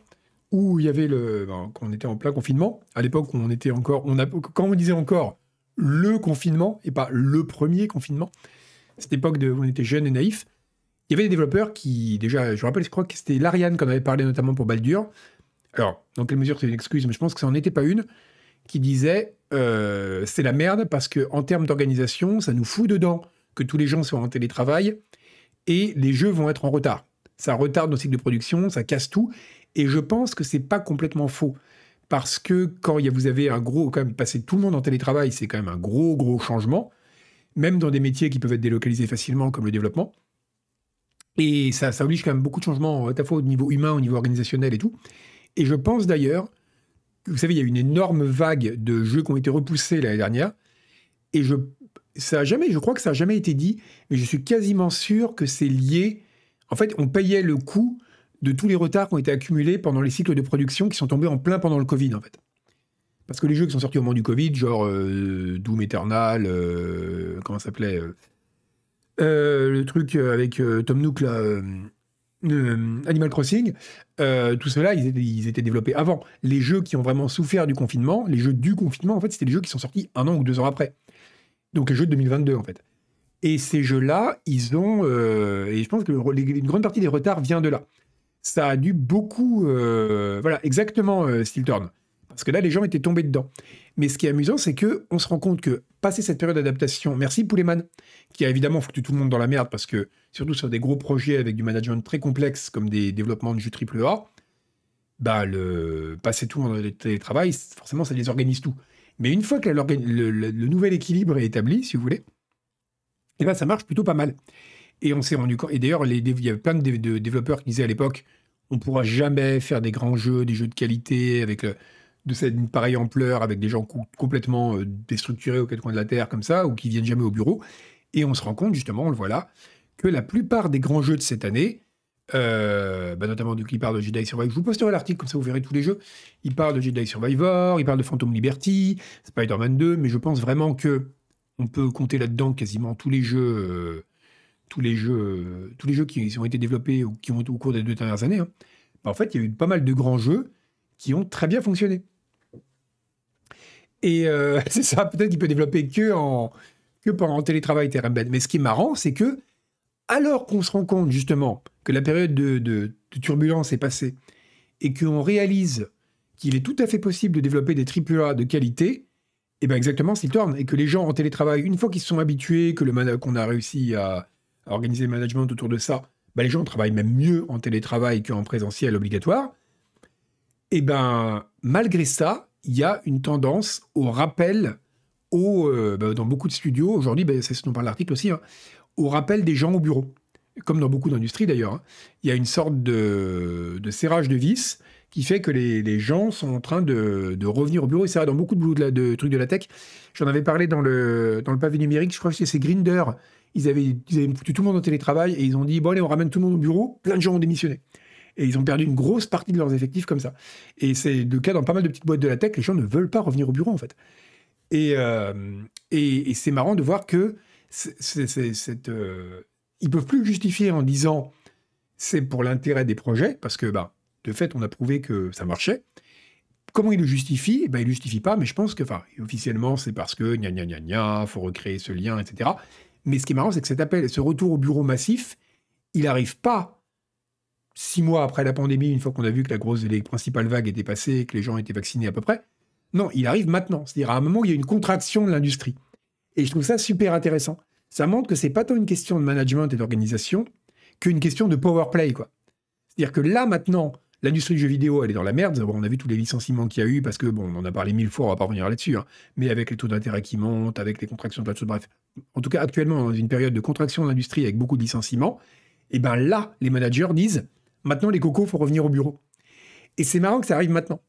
où il y avait le. ben, quand on était en plein confinement, à l'époque où on était encore. On quand on disait encore le confinement et pas le premier confinement, cette époque où on était jeunes et naïfs, il y avait des développeurs qui, déjà, je rappelle, je crois que c'était Larian qu'on avait parlé notamment pour Baldur. Alors, dans quelle mesure c'est une excuse, mais je pense que ça n'en était pas une, qui disait euh, c'est la merde parce que en termes d'organisation, ça nous fout dedans que tous les gens soient en télétravail et les jeux vont être en retard. Ça retarde nos cycles de production, ça casse tout. Et je pense que c'est pas complètement faux. Parce que quand vous avez un gros, quand même, passer tout le monde en télétravail, c'est quand même un gros, gros changement. Même dans des métiers qui peuvent être délocalisés facilement, comme le développement. Et ça, oblige quand même beaucoup de changements, à la fois au niveau humain, au niveau organisationnel et tout. Et je pense d'ailleurs, vous savez, il y a une énorme vague de jeux qui ont été repoussés l'année dernière. Et je, ça a jamais, je crois que ça n'a jamais été dit, mais je suis quasiment sûr que c'est lié. En fait, on payait le coût de tous les retards qui ont été accumulés pendant les cycles de production qui sont tombés en plein pendant le Covid, en fait. Parce que les jeux qui sont sortis au moment du Covid, genre euh, Doom Eternal, euh, comment ça s'appelait euh, euh, Le truc avec euh, Tom Nook, euh, euh, Animal Crossing, euh, tout cela, ils étaient, développés avant. Les jeux qui ont vraiment souffert du confinement, les jeux du confinement, en fait, c'était les jeux qui sont sortis un an ou deux ans après. Donc les jeux de 2022, en fait. Et ces jeux-là, ils ont... euh, et je pense que une grande partie des retards vient de là. Ça a dû beaucoup... euh, voilà, exactement, euh, Stiltorn. Parce que là, les gens étaient tombés dedans. Mais ce qui est amusant, c'est que on se rend compte que, passé cette période d'adaptation, merci Pouleman, qui a évidemment foutu tout le monde dans la merde, parce que, surtout sur des gros projets avec du management très complexe, comme des développements de jeux AAA, bah, le, passer tout le télétravail, forcément, ça désorganise tout. Mais une fois que le, nouvel équilibre est établi, si vous voulez, eh ben, ça marche plutôt pas mal. Et on s'est rendu compte. Et d'ailleurs, il y avait plein de, développeurs qui disaient à l'époque on ne pourra jamais faire des grands jeux, des jeux de qualité avec de cette pareille ampleur, avec des gens complètement euh, déstructurés aux quatre coins de la Terre comme ça, ou qui viennent jamais au bureau. Et on se rend compte, justement, on le voit là, que la plupart des grands jeux de cette année, euh, bah notamment du qui parle de Jedi Survivor. Je vous posterai l'article, comme ça vous verrez tous les jeux. Il parle de Jedi Survivor, il parle de Phantom Liberty, Spider-Man 2, mais je pense vraiment que on peut compter là-dedans quasiment tous les jeux, euh, tous les jeux, tous les jeux qui ont été développés ou qui ont au cours des deux dernières années. Hein. Bah, en fait, il y a eu pas mal de grands jeux qui ont très bien fonctionné. Et c'est ça, peut-être qu'il peut développer que en que pendant télétravail. Mais ce qui est marrant, c'est que alors qu'on se rend compte justement que la période de, turbulence est passée et qu'on réalise qu'il est tout à fait possible de développer des AAA de qualité, et eh bien exactement, s'il tourne et que les gens en télétravail, une fois qu'ils se sont habitués, que le qu'on a réussi à, organiser le management autour de ça, ben les gens travaillent même mieux en télétravail qu'en présentiel obligatoire. Eh ben malgré ça, il y a une tendance au rappel au, euh, ben, dans beaucoup de studios aujourd'hui, ben, c'est ce dont parle l'article aussi, hein, au rappel des gens au bureau. Comme dans beaucoup d'industries d'ailleurs. Hein. Il y a une sorte de, serrage de vis qui fait que les, gens sont en train de, revenir au bureau. Et vrai, dans beaucoup de, de, trucs de la tech. J'en avais parlé dans le, dans le pavé numérique, je crois que c'est Grinder. Ils avaient, ils avaient foutu tout le monde en télétravail et ils ont dit bon, allez, on ramène tout le monde au bureau. Plein de gens ont démissionné. Et ils ont perdu une grosse partie de leurs effectifs comme ça. Et c'est le cas dans pas mal de petites boîtes de la tech. Les gens ne veulent pas revenir au bureau, en fait. Et, euh, c'est marrant de voir que c'est, cette, euh, ils peuvent plus justifier en disant c'est pour l'intérêt des projets, parce que bah, de fait, on a prouvé que ça marchait. Comment ils le justifient? Eh ben, Ils ne le justifient pas, mais je pense que, officiellement, c'est parce que gna gna gna gna, faut recréer ce lien, etc. Mais ce qui est marrant, c'est que cet appel, ce retour au bureau massif, il n'arrive pas six mois après la pandémie, une fois qu'on a vu que la grosse, les principales vagues étaient passées, que les gens étaient vaccinés à peu près. Non, il arrive maintenant. C'est-à-dire à un moment où il y a une contraction de l'industrie. Et je trouve ça super intéressant. Ça montre que c'est pas tant une question de management et d'organisation qu'une question de power play, quoi. C'est-à-dire que là, maintenant, l'industrie du jeu vidéo, elle est dans la merde. on a vu tous les licenciements qu'il y a eu, parce que, bon, on en a parlé mille fois, on va pas revenir là-dessus, hein. mais avec les taux d'intérêt qui montent, avec les contractions de plateau, bref. En tout cas, actuellement, dans une période de contraction de l'industrie avec beaucoup de licenciements, et eh ben là, les managers disent, maintenant, les cocos, faut revenir au bureau. Et c'est marrant que ça arrive maintenant.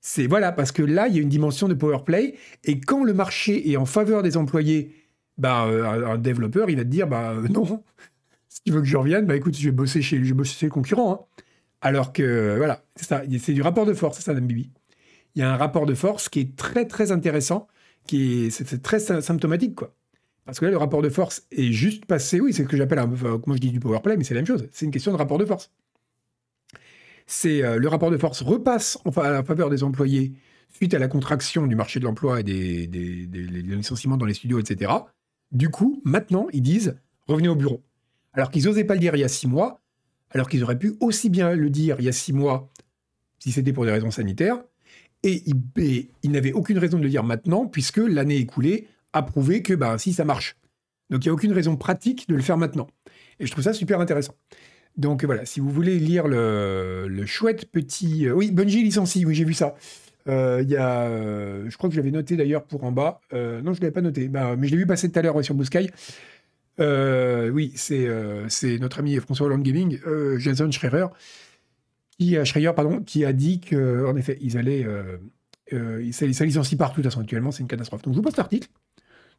C'est voilà, parce que là, il y a une dimension de power play, et quand le marché est en faveur des employés, bah, euh, un développeur, il va te dire, bah euh, non, si tu veux que je revienne, bah écoute, je vais bosser chez, je vais chez le concurrent. Hein. Alors que, voilà, c'est ça, c'est du rapport de force, c'est ça, Bibi. Il y a un rapport de force qui est très, très intéressant, qui est, très symptomatique, quoi. Parce que là, le rapport de force est juste passé, oui, c'est ce que j'appelle, moi je dis du power play, mais c'est la même chose, c'est une question de rapport de force c'est euh, le rapport de force repasse en faveur des employés suite à la contraction du marché de l'emploi et des, licenciements dans les studios, etc. Du coup, maintenant, ils disent revenez au bureau. Alors qu'ils n'osaient pas le dire il y a six mois, alors qu'ils auraient pu aussi bien le dire il y a six mois si c'était pour des raisons sanitaires, et ils, n'avaient aucune raison de le dire maintenant, puisque l'année écoulée a prouvé que ben, si ça marche. Donc il n'y a aucune raison pratique de le faire maintenant. Et je trouve ça super intéressant. Donc voilà, si vous voulez lire le, chouette petit... Euh, oui, Bungie licencie, oui, j'ai vu ça. Euh, il y a, euh, je crois que je l'avais noté d'ailleurs pour en bas. non, je ne l'avais pas noté, bah, mais je l'ai vu passer tout à l'heure sur Blue oui, c'est notre ami François Hollande Gaming, Jason Schreier, qui, Schreier, pardon, qui a dit qu'en effet, ils allaient... ça, ça licencie partout, de toute façon, actuellement, c'est une catastrophe. Donc je vous poste l'article.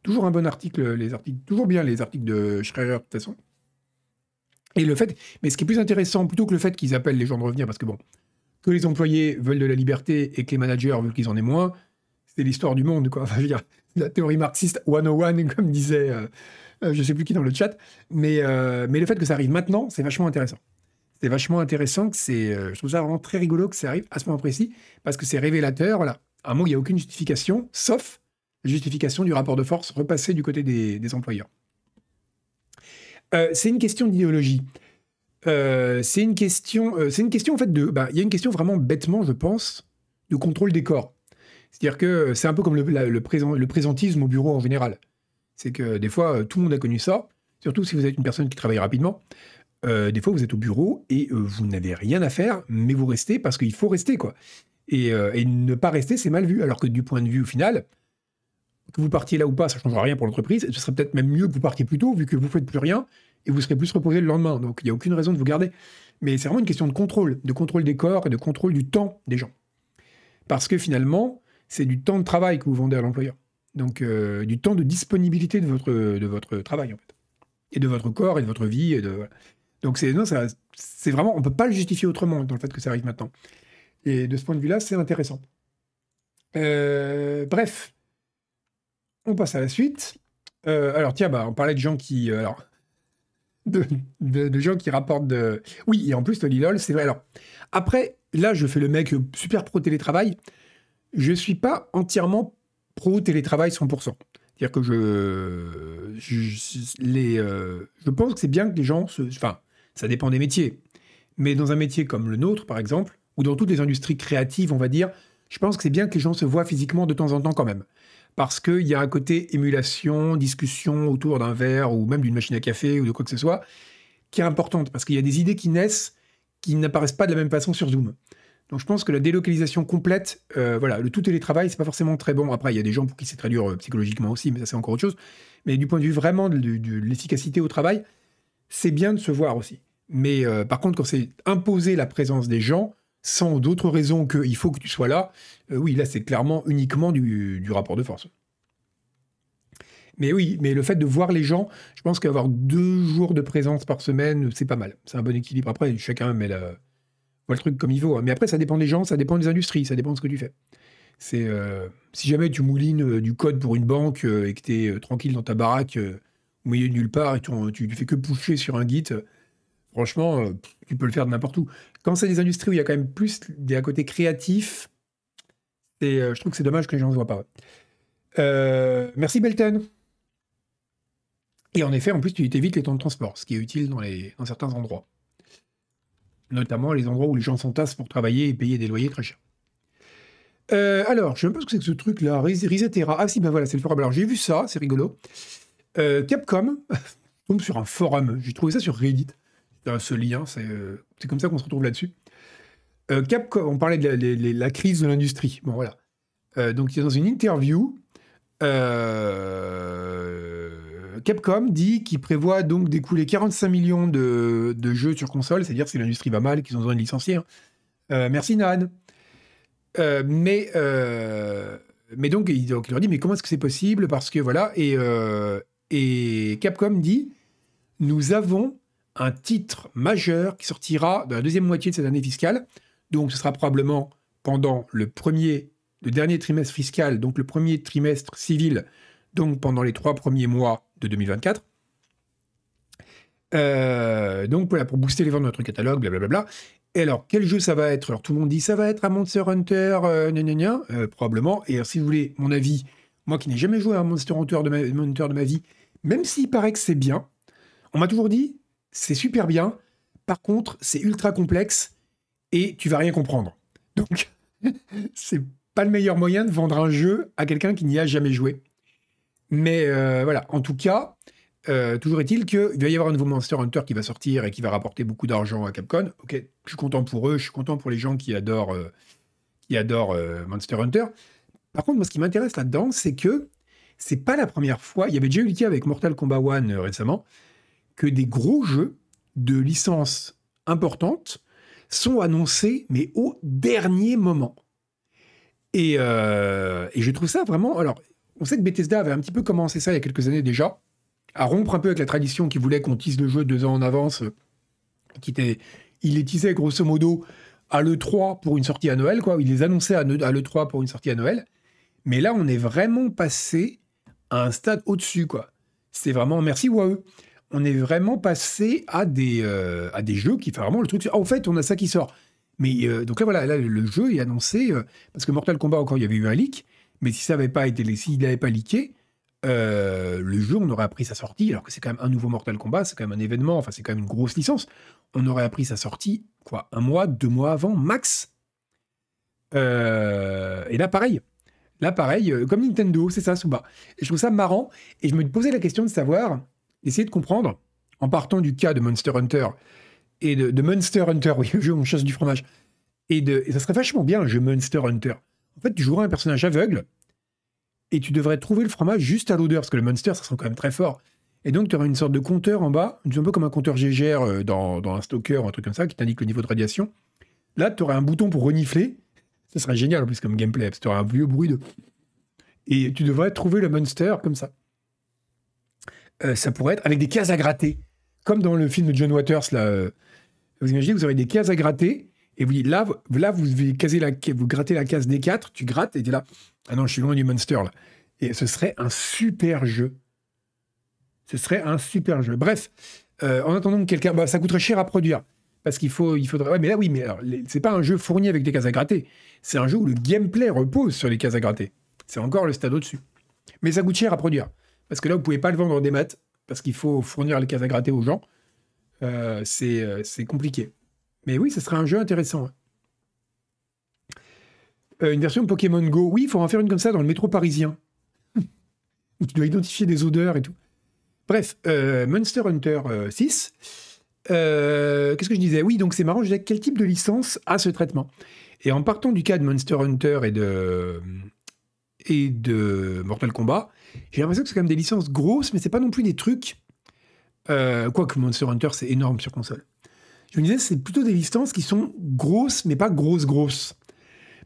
Toujours un bon article, les articles, toujours bien les articles de Schreier, de toute façon. Et le fait, mais ce qui est plus intéressant, plutôt que le fait qu'ils appellent les gens de revenir, parce que bon, que les employés veulent de la liberté et que les managers veulent qu'ils en aient moins, c'est l'histoire du monde, quoi. Enfin, je veux dire, la théorie marxiste 101, comme disait, euh, euh, je ne sais plus qui dans le chat, mais, euh, mais le fait que ça arrive maintenant, c'est vachement intéressant. C'est vachement intéressant que c'est, je trouve ça vraiment très rigolo que ça arrive à ce moment précis, parce que c'est révélateur, voilà. À un moment, il n'y a aucune justification, sauf la justification du rapport de force repassé du côté des employeurs. Euh, c'est une question d'idéologie. Euh, c'est une question, euh, c'est une question en fait de, bah, il y a une question vraiment bêtement, je pense, de contrôle des corps. C'est-à-dire que c'est un peu comme le, le, présent, le présentisme au bureau en général. C'est que des fois, tout le monde a connu ça, surtout si vous êtes une personne qui travaille rapidement. des fois, vous êtes au bureau et vous n'avez rien à faire, mais vous restez parce qu'il faut rester, quoi. Et, et ne pas rester, c'est mal vu. Alors que du point de vue au final, que vous partiez là ou pas, ça ne changera rien pour l'entreprise. Ce serait peut-être même mieux que vous partiez plus tôt, vu que vous ne faites plus rien, et vous serez plus reposé le lendemain. Donc il n'y a aucune raison de vous garder. Mais c'est vraiment une question de contrôle, de contrôle des corps et de contrôle du temps des gens. Parce que finalement, c'est du temps de travail que vous vendez à l'employeur. Donc euh, du temps de disponibilité de votre, de votre travail, en fait. Et de votre corps et de votre vie. Donc c'est vraiment, on ne peut pas le justifier autrement dans le fait que ça arrive maintenant. Et de ce point de vue-là, c'est intéressant. Euh, bref, on passe à la suite. Euh, alors, tiens, bah, on parlait de gens qui. Euh, de, gens qui rapportent de. Oui, et en plus, Lol, c'est vrai. Alors, après, là, je fais le mec super pro télétravail. Je suis pas entièrement pro télétravail 100%. C'est-à-dire que je. Euh, je pense que c'est bien que les gens se. Enfin, ça dépend des métiers. Mais dans un métier comme le nôtre, par exemple, ou dans toutes les industries créatives, on va dire, je pense que c'est bien que les gens se voient physiquement de temps en temps quand même parce qu'il y a un côté émulation, discussion autour d'un verre ou même d'une machine à café ou de quoi que ce soit, qui est importante, parce qu'il y a des idées qui naissent qui n'apparaissent pas de la même façon sur Zoom. Donc je pense que la délocalisation complète, euh, voilà, le tout télétravail, c'est pas forcément très bon. Après, il y a des gens pour qui c'est très dur euh, psychologiquement aussi, mais ça c'est encore autre chose. Mais du point de vue vraiment de, l'efficacité au travail, c'est bien de se voir aussi. Mais euh, par contre, quand c'est imposer la présence des gens, sans d'autres raisons qu'il faut que tu sois là, euh, oui, là, c'est clairement uniquement du, rapport de force. Mais oui, mais le fait de voir les gens, je pense qu'avoir deux jours de présence par semaine, c'est pas mal. C'est un bon équilibre. Après, chacun met voit le truc comme il veut. Hein. Mais après, ça dépend des gens, ça dépend des industries, ça dépend de ce que tu fais. Euh, si jamais tu moulines euh, du code pour une banque et que tu es tranquille dans ta baraque au milieu de nulle part et tu, tu, fais que pousser sur un Git, franchement, tu peux le faire de n'importe où. Quand c'est des industries où il y a quand même plus des à côté créatifs, euh, je trouve que c'est dommage que les gens ne voient pas. Euh, merci Belton. Et en effet, en plus, tu évites les temps de transport, ce qui est utile dans, certains endroits. Notamment les endroits où les gens s'entassent pour travailler et payer des loyers très chers. Euh, alors, je ne sais pas ce que c'est que ce truc-là. Risetera. Ah si, ben voilà, c'est le forum. Alors, j'ai vu ça, c'est rigolo. Capcom tombe sur un forum. J'ai trouvé ça sur Reddit ce lien, euh, c'est comme ça qu'on se retrouve là-dessus. Euh, Capcom, on parlait de la, crise de l'industrie. Bon, voilà. Euh, donc, dans une interview, Capcom dit qu'il prévoit donc d'écouler 45 millions de, jeux sur console, c'est-à-dire si l'industrie va mal, qu'ils ont besoin de licencier. Hein. merci, Nan. mais, donc, il, leur dit, mais comment est-ce que c'est possible? Parce que voilà, et Capcom dit, nous avons un titre majeur qui sortira dans la deuxième moitié de cette année fiscale. Donc ce sera probablement pendant le dernier trimestre fiscal, donc le premier trimestre civil, donc pendant les trois premiers mois de 2024. Euh, donc voilà, pour booster les ventes de notre catalogue, blablabla. Et alors, quel jeu ça va être? Alors tout le monde dit ça va être un Monster Hunter, euh, euh probablement. Et si vous voulez mon avis, moi qui n'ai jamais joué à un Monster Hunter de Hunter de ma vie, même s'il paraît que c'est bien, on m'a toujours dit c'est super bien. Par contre, c'est ultra complexe et tu vas rien comprendre. Donc, c'est pas le meilleur moyen de vendre un jeu à quelqu'un qui n'y a jamais joué. Mais euh, voilà, en tout cas, euh, toujours est-il qu'il va y avoir un nouveau Monster Hunter qui va sortir et qui va rapporter beaucoup d'argent à Capcom. Ok, je suis content pour eux, je suis content pour les gens qui adorent, euh, qui adorent Monster Hunter. Par contre, moi, ce qui m'intéresse là-dedans, c'est que c'est pas la première fois. Il y avait déjà eu le cas avec Mortal Kombat 1 récemment que des gros jeux de licences importantes sont annoncés, mais au dernier moment. Et, euh, et, je trouve ça vraiment. Alors, on sait que Bethesda avait un petit peu commencé ça il y a quelques années déjà, à rompre un peu avec la tradition qui voulait qu'on tisse le jeu deux ans en avance, qui était, il les tissait grosso modo à l'E3 pour une sortie à Noël, quoi. Il les annonçait à l'E3 pour une sortie à Noël. Mais là, on est vraiment passé à un stade au-dessus, quoi. C'est vraiment merci WoW on est vraiment passé à des, euh, à des jeux qui font vraiment le truc. Ah, en fait, on a ça qui sort. Mais euh, donc là, voilà, là, le jeu est annoncé, euh, parce que Mortal Kombat, encore, il y avait eu un leak, mais si ça n'avait pas été, s'il n'avait pas leaké, le jeu, on aurait appris sa sortie, alors que c'est quand même un nouveau Mortal Kombat, c'est quand même un événement, enfin, c'est quand même une grosse licence. On aurait appris sa sortie, quoi, un mois, deux mois avant, max. Et là, pareil. Là, pareil, comme Nintendo, c'est ça, Suba. Et je trouve ça marrant. Et je me posais la question de savoir, d'essayer de comprendre, en partant du cas de Monster Hunter, et de, Monster Hunter, oui, le jeu où on chasse du fromage, et, ça serait vachement bien un jeu Monster Hunter. En fait, tu jouerais un personnage aveugle, et tu devrais trouver le fromage juste à l'odeur, parce que le Monster, ça sent quand même très fort. Et donc, tu auras une sorte de compteur en bas, un peu comme un compteur GGR euh, dans, un stalker, un truc comme ça, qui t'indique le niveau de radiation. Là, tu aurais un bouton pour renifler. Ce serait génial en plus comme gameplay, parce que tu aurais un vieux bruit de. Et tu devrais trouver le monster comme ça. Euh, ça pourrait être avec des cases à gratter. Comme dans le film de John Waters, là. Euh, vous imaginez, vous aurez des cases à gratter. Et vous dites, là, là vous, caser la, vous grattez la case D4, tu grattes et tu es là. Ah non, je suis loin du monster. Et ce serait un super jeu. Ce serait un super jeu. Bref, euh, en attendant que quelqu'un. Bah, ça coûterait cher à produire. Parce qu'il il faudrait. Ouais, mais là, oui, mais c'est pas un jeu fourni avec des cases à gratter. C'est un jeu où le gameplay repose sur les cases à gratter. C'est encore le stade au-dessus. Mais ça coûte cher à produire. Parce que là, vous pouvez pas le vendre des maths. Parce qu'il faut fournir les cases à gratter aux gens. Euh, euh, c'est compliqué. Mais oui, ce serait un jeu intéressant. Euh, une version Pokémon Go. Oui, il faut en faire une comme ça dans le métro parisien. où tu dois identifier des odeurs et tout. Bref, Monster Hunter 6 euh, qu'est-ce que je disais? Oui, donc c'est marrant, je disais quel type de licence a ce traitement? Et en partant du cas de Monster Hunter et de, et de Mortal Kombat, j'ai l'impression que c'est quand même des licences grosses, mais c'est pas non plus des trucs. Euh, Quoique Monster Hunter, c'est énorme sur console. Je me disais, c'est plutôt des licences qui sont grosses, mais pas grosses, grosses.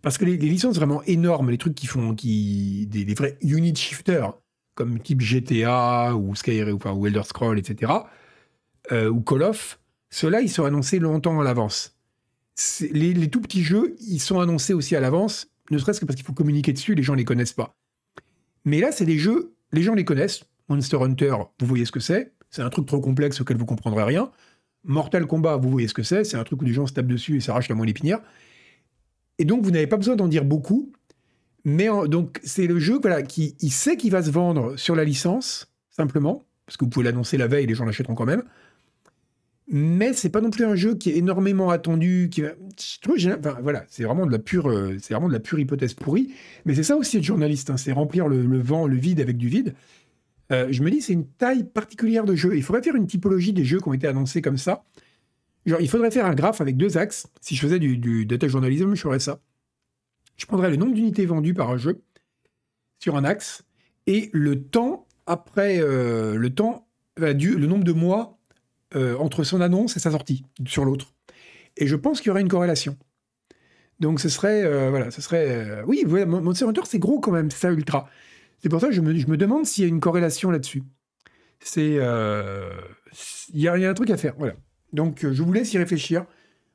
Parce que les, licences vraiment énormes, les trucs qui font qui, des, vrais unit shifters, comme type GTA ou Skyrim ou Elder Scroll, etc., euh, ou Call of, ceux-là, ils sont annoncés longtemps à l'avance. Les, tout petits jeux, ils sont annoncés aussi à l'avance, ne serait-ce que parce qu'il faut communiquer dessus, les gens ne les connaissent pas. Mais là, c'est des jeux, les gens les connaissent. Monster Hunter, vous voyez ce que c'est. C'est un truc trop complexe auquel vous comprendrez rien. Mortal Kombat, vous voyez ce que c'est. C'est un truc où les gens se tapent dessus et s'arrachent la moelle épinière. Et donc, vous n'avez pas besoin d'en dire beaucoup. Mais donc, c'est le jeu voilà, qui il sait qu'il va se vendre sur la licence, simplement, parce que vous pouvez l'annoncer la veille, les gens l'achèteront quand même mais c'est pas non plus un jeu qui est énormément attendu. Voilà, c'est vraiment de la pure, hypothèse pourrie. Mais c'est ça aussi être journaliste, hein, c'est remplir le, vent, le vide avec du vide. Euh, je me dis, c'est une taille particulière de jeu. Il faudrait faire une typologie des jeux qui ont été annoncés comme ça. Genre, il faudrait faire un graphe avec deux axes. Si je faisais du, data journalism, je ferais ça. Je prendrais le nombre d'unités vendues par un jeu sur un axe et le temps après euh, le temps, le nombre de mois euh, entre son annonce et sa sortie sur l'autre. Et je pense qu'il y aurait une corrélation. Donc ce serait, euh, voilà, ce serait, euh, oui, Monster Hunter c'est gros quand même, ça ultra. C'est pour ça que je me, demande s'il y a une corrélation là-dessus. C'est, il y, a un truc à faire, voilà. Donc je vous laisse y réfléchir.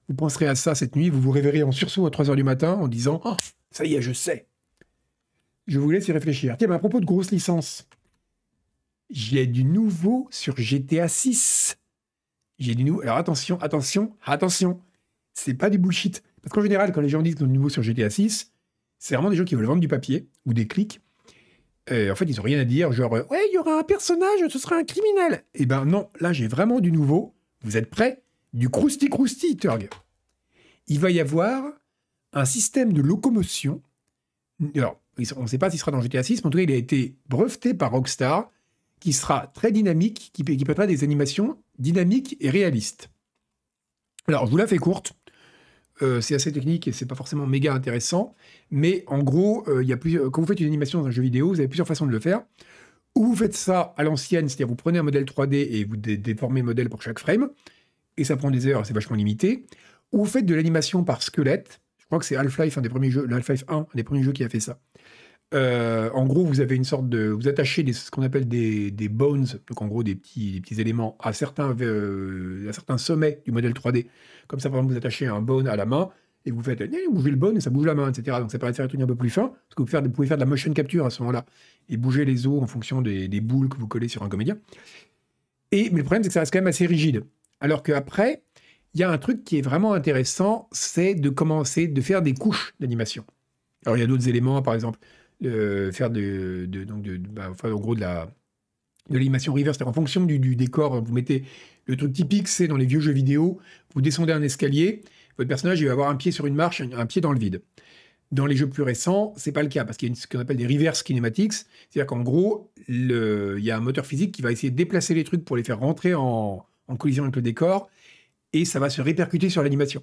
Vous penserez à ça cette nuit, vous vous réveillerez en sursaut à 3h du matin en disant oh, ça y est, je sais. Je vous laisse y réfléchir. Tiens, à propos de grosses licences, j'ai du nouveau sur GTA 6. J'ai du nouveau. Alors attention, attention, attention. C'est pas du bullshit. Parce qu'en général, quand les gens disent qu'ils ont du nouveau sur GTA 6, c'est vraiment des gens qui veulent vendre du papier ou des clics. en fait, ils ont rien à dire, genre, ouais, il y aura un personnage, ce sera un criminel. Eh ben non, là, j'ai vraiment du nouveau. Vous êtes prêts? Du crousti crousti, Turg. Il va y avoir un système de locomotion. Alors, on ne sait pas s'il sera dans GTA 6, mais en tout cas, il a été breveté par Rockstar qui sera très dynamique, qui, qui être des animations dynamiques et réalistes. Alors, je vous la fais courte. Euh, c'est assez technique et c'est pas forcément méga intéressant, mais en gros, euh, y a plusieurs, quand vous faites une animation dans un jeu vidéo, vous avez plusieurs façons de le faire. Ou vous faites ça à l'ancienne, c'est-à-dire vous prenez un modèle 3D et vous déformez le modèle pour chaque frame, et ça prend des heures, c'est vachement limité. Ou vous faites de l'animation par squelette. Je crois que c'est Half-Life, un des premiers jeux, Half-Life 1, un des premiers jeux qui a fait ça. Euh, en gros, vous avez une sorte de, vous attachez ce qu'on appelle des, bones, donc en gros des petits, petits éléments à certains, euh, à certains sommets du modèle 3D. Comme ça, par exemple, vous attachez un bone à la main et vous faites, eh, bougez le bone et ça bouge la main, etc. Donc ça permet de faire un truc un peu plus fin, parce que vous, pouvez faire de la motion capture à ce moment-là et bouger les os en fonction des, boules que vous collez sur un comédien. Et mais le problème, c'est que ça reste quand même assez rigide. Alors qu'après, il y a un truc qui est vraiment intéressant, c'est de commencer de faire des couches d'animation. Alors il y a d'autres éléments, par exemple faire de, donc de, bah, enfin, en gros de la de l'animation reverse, c'est-à-dire en fonction du, décor, vous mettez le truc typique, c'est dans les vieux jeux vidéo, vous descendez un escalier, votre personnage il va avoir un pied sur une marche, un, pied dans le vide. Dans les jeux plus récents, c'est pas le cas parce qu'il y a ce qu'on appelle des reverse kinematics, c'est-à-dire qu'en gros, il y a un moteur physique qui va essayer de déplacer les trucs pour les faire rentrer en, en collision avec le décor et ça va se répercuter sur l'animation.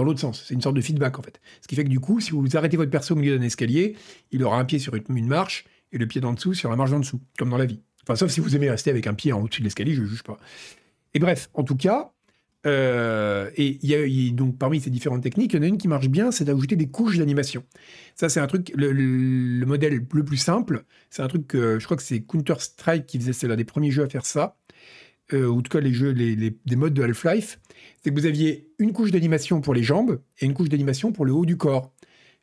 Dans l'autre sens, c'est une sorte de feedback en fait. Ce qui fait que du coup, si vous arrêtez votre perso au milieu d'un escalier, il aura un pied sur une marche et le pied d'en dessous sur la marche d'en dessous, comme dans la vie. Enfin, sauf si vous aimez rester avec un pied en au-dessus de l'escalier, je ne juge pas. Et bref, en tout cas, euh, et il y a donc parmi ces différentes techniques, il y en a une qui marche bien, c'est d'ajouter des couches d'animation. Ça, c'est un truc, le, modèle le plus simple, c'est un truc que je crois que c'est Counter Strike qui faisait, c'est l'un des premiers jeux à faire ça, euh, ou en tout cas les jeux, les, des modes de Half-Life. C'est que vous aviez une couche d'animation pour les jambes et une couche d'animation pour le haut du corps.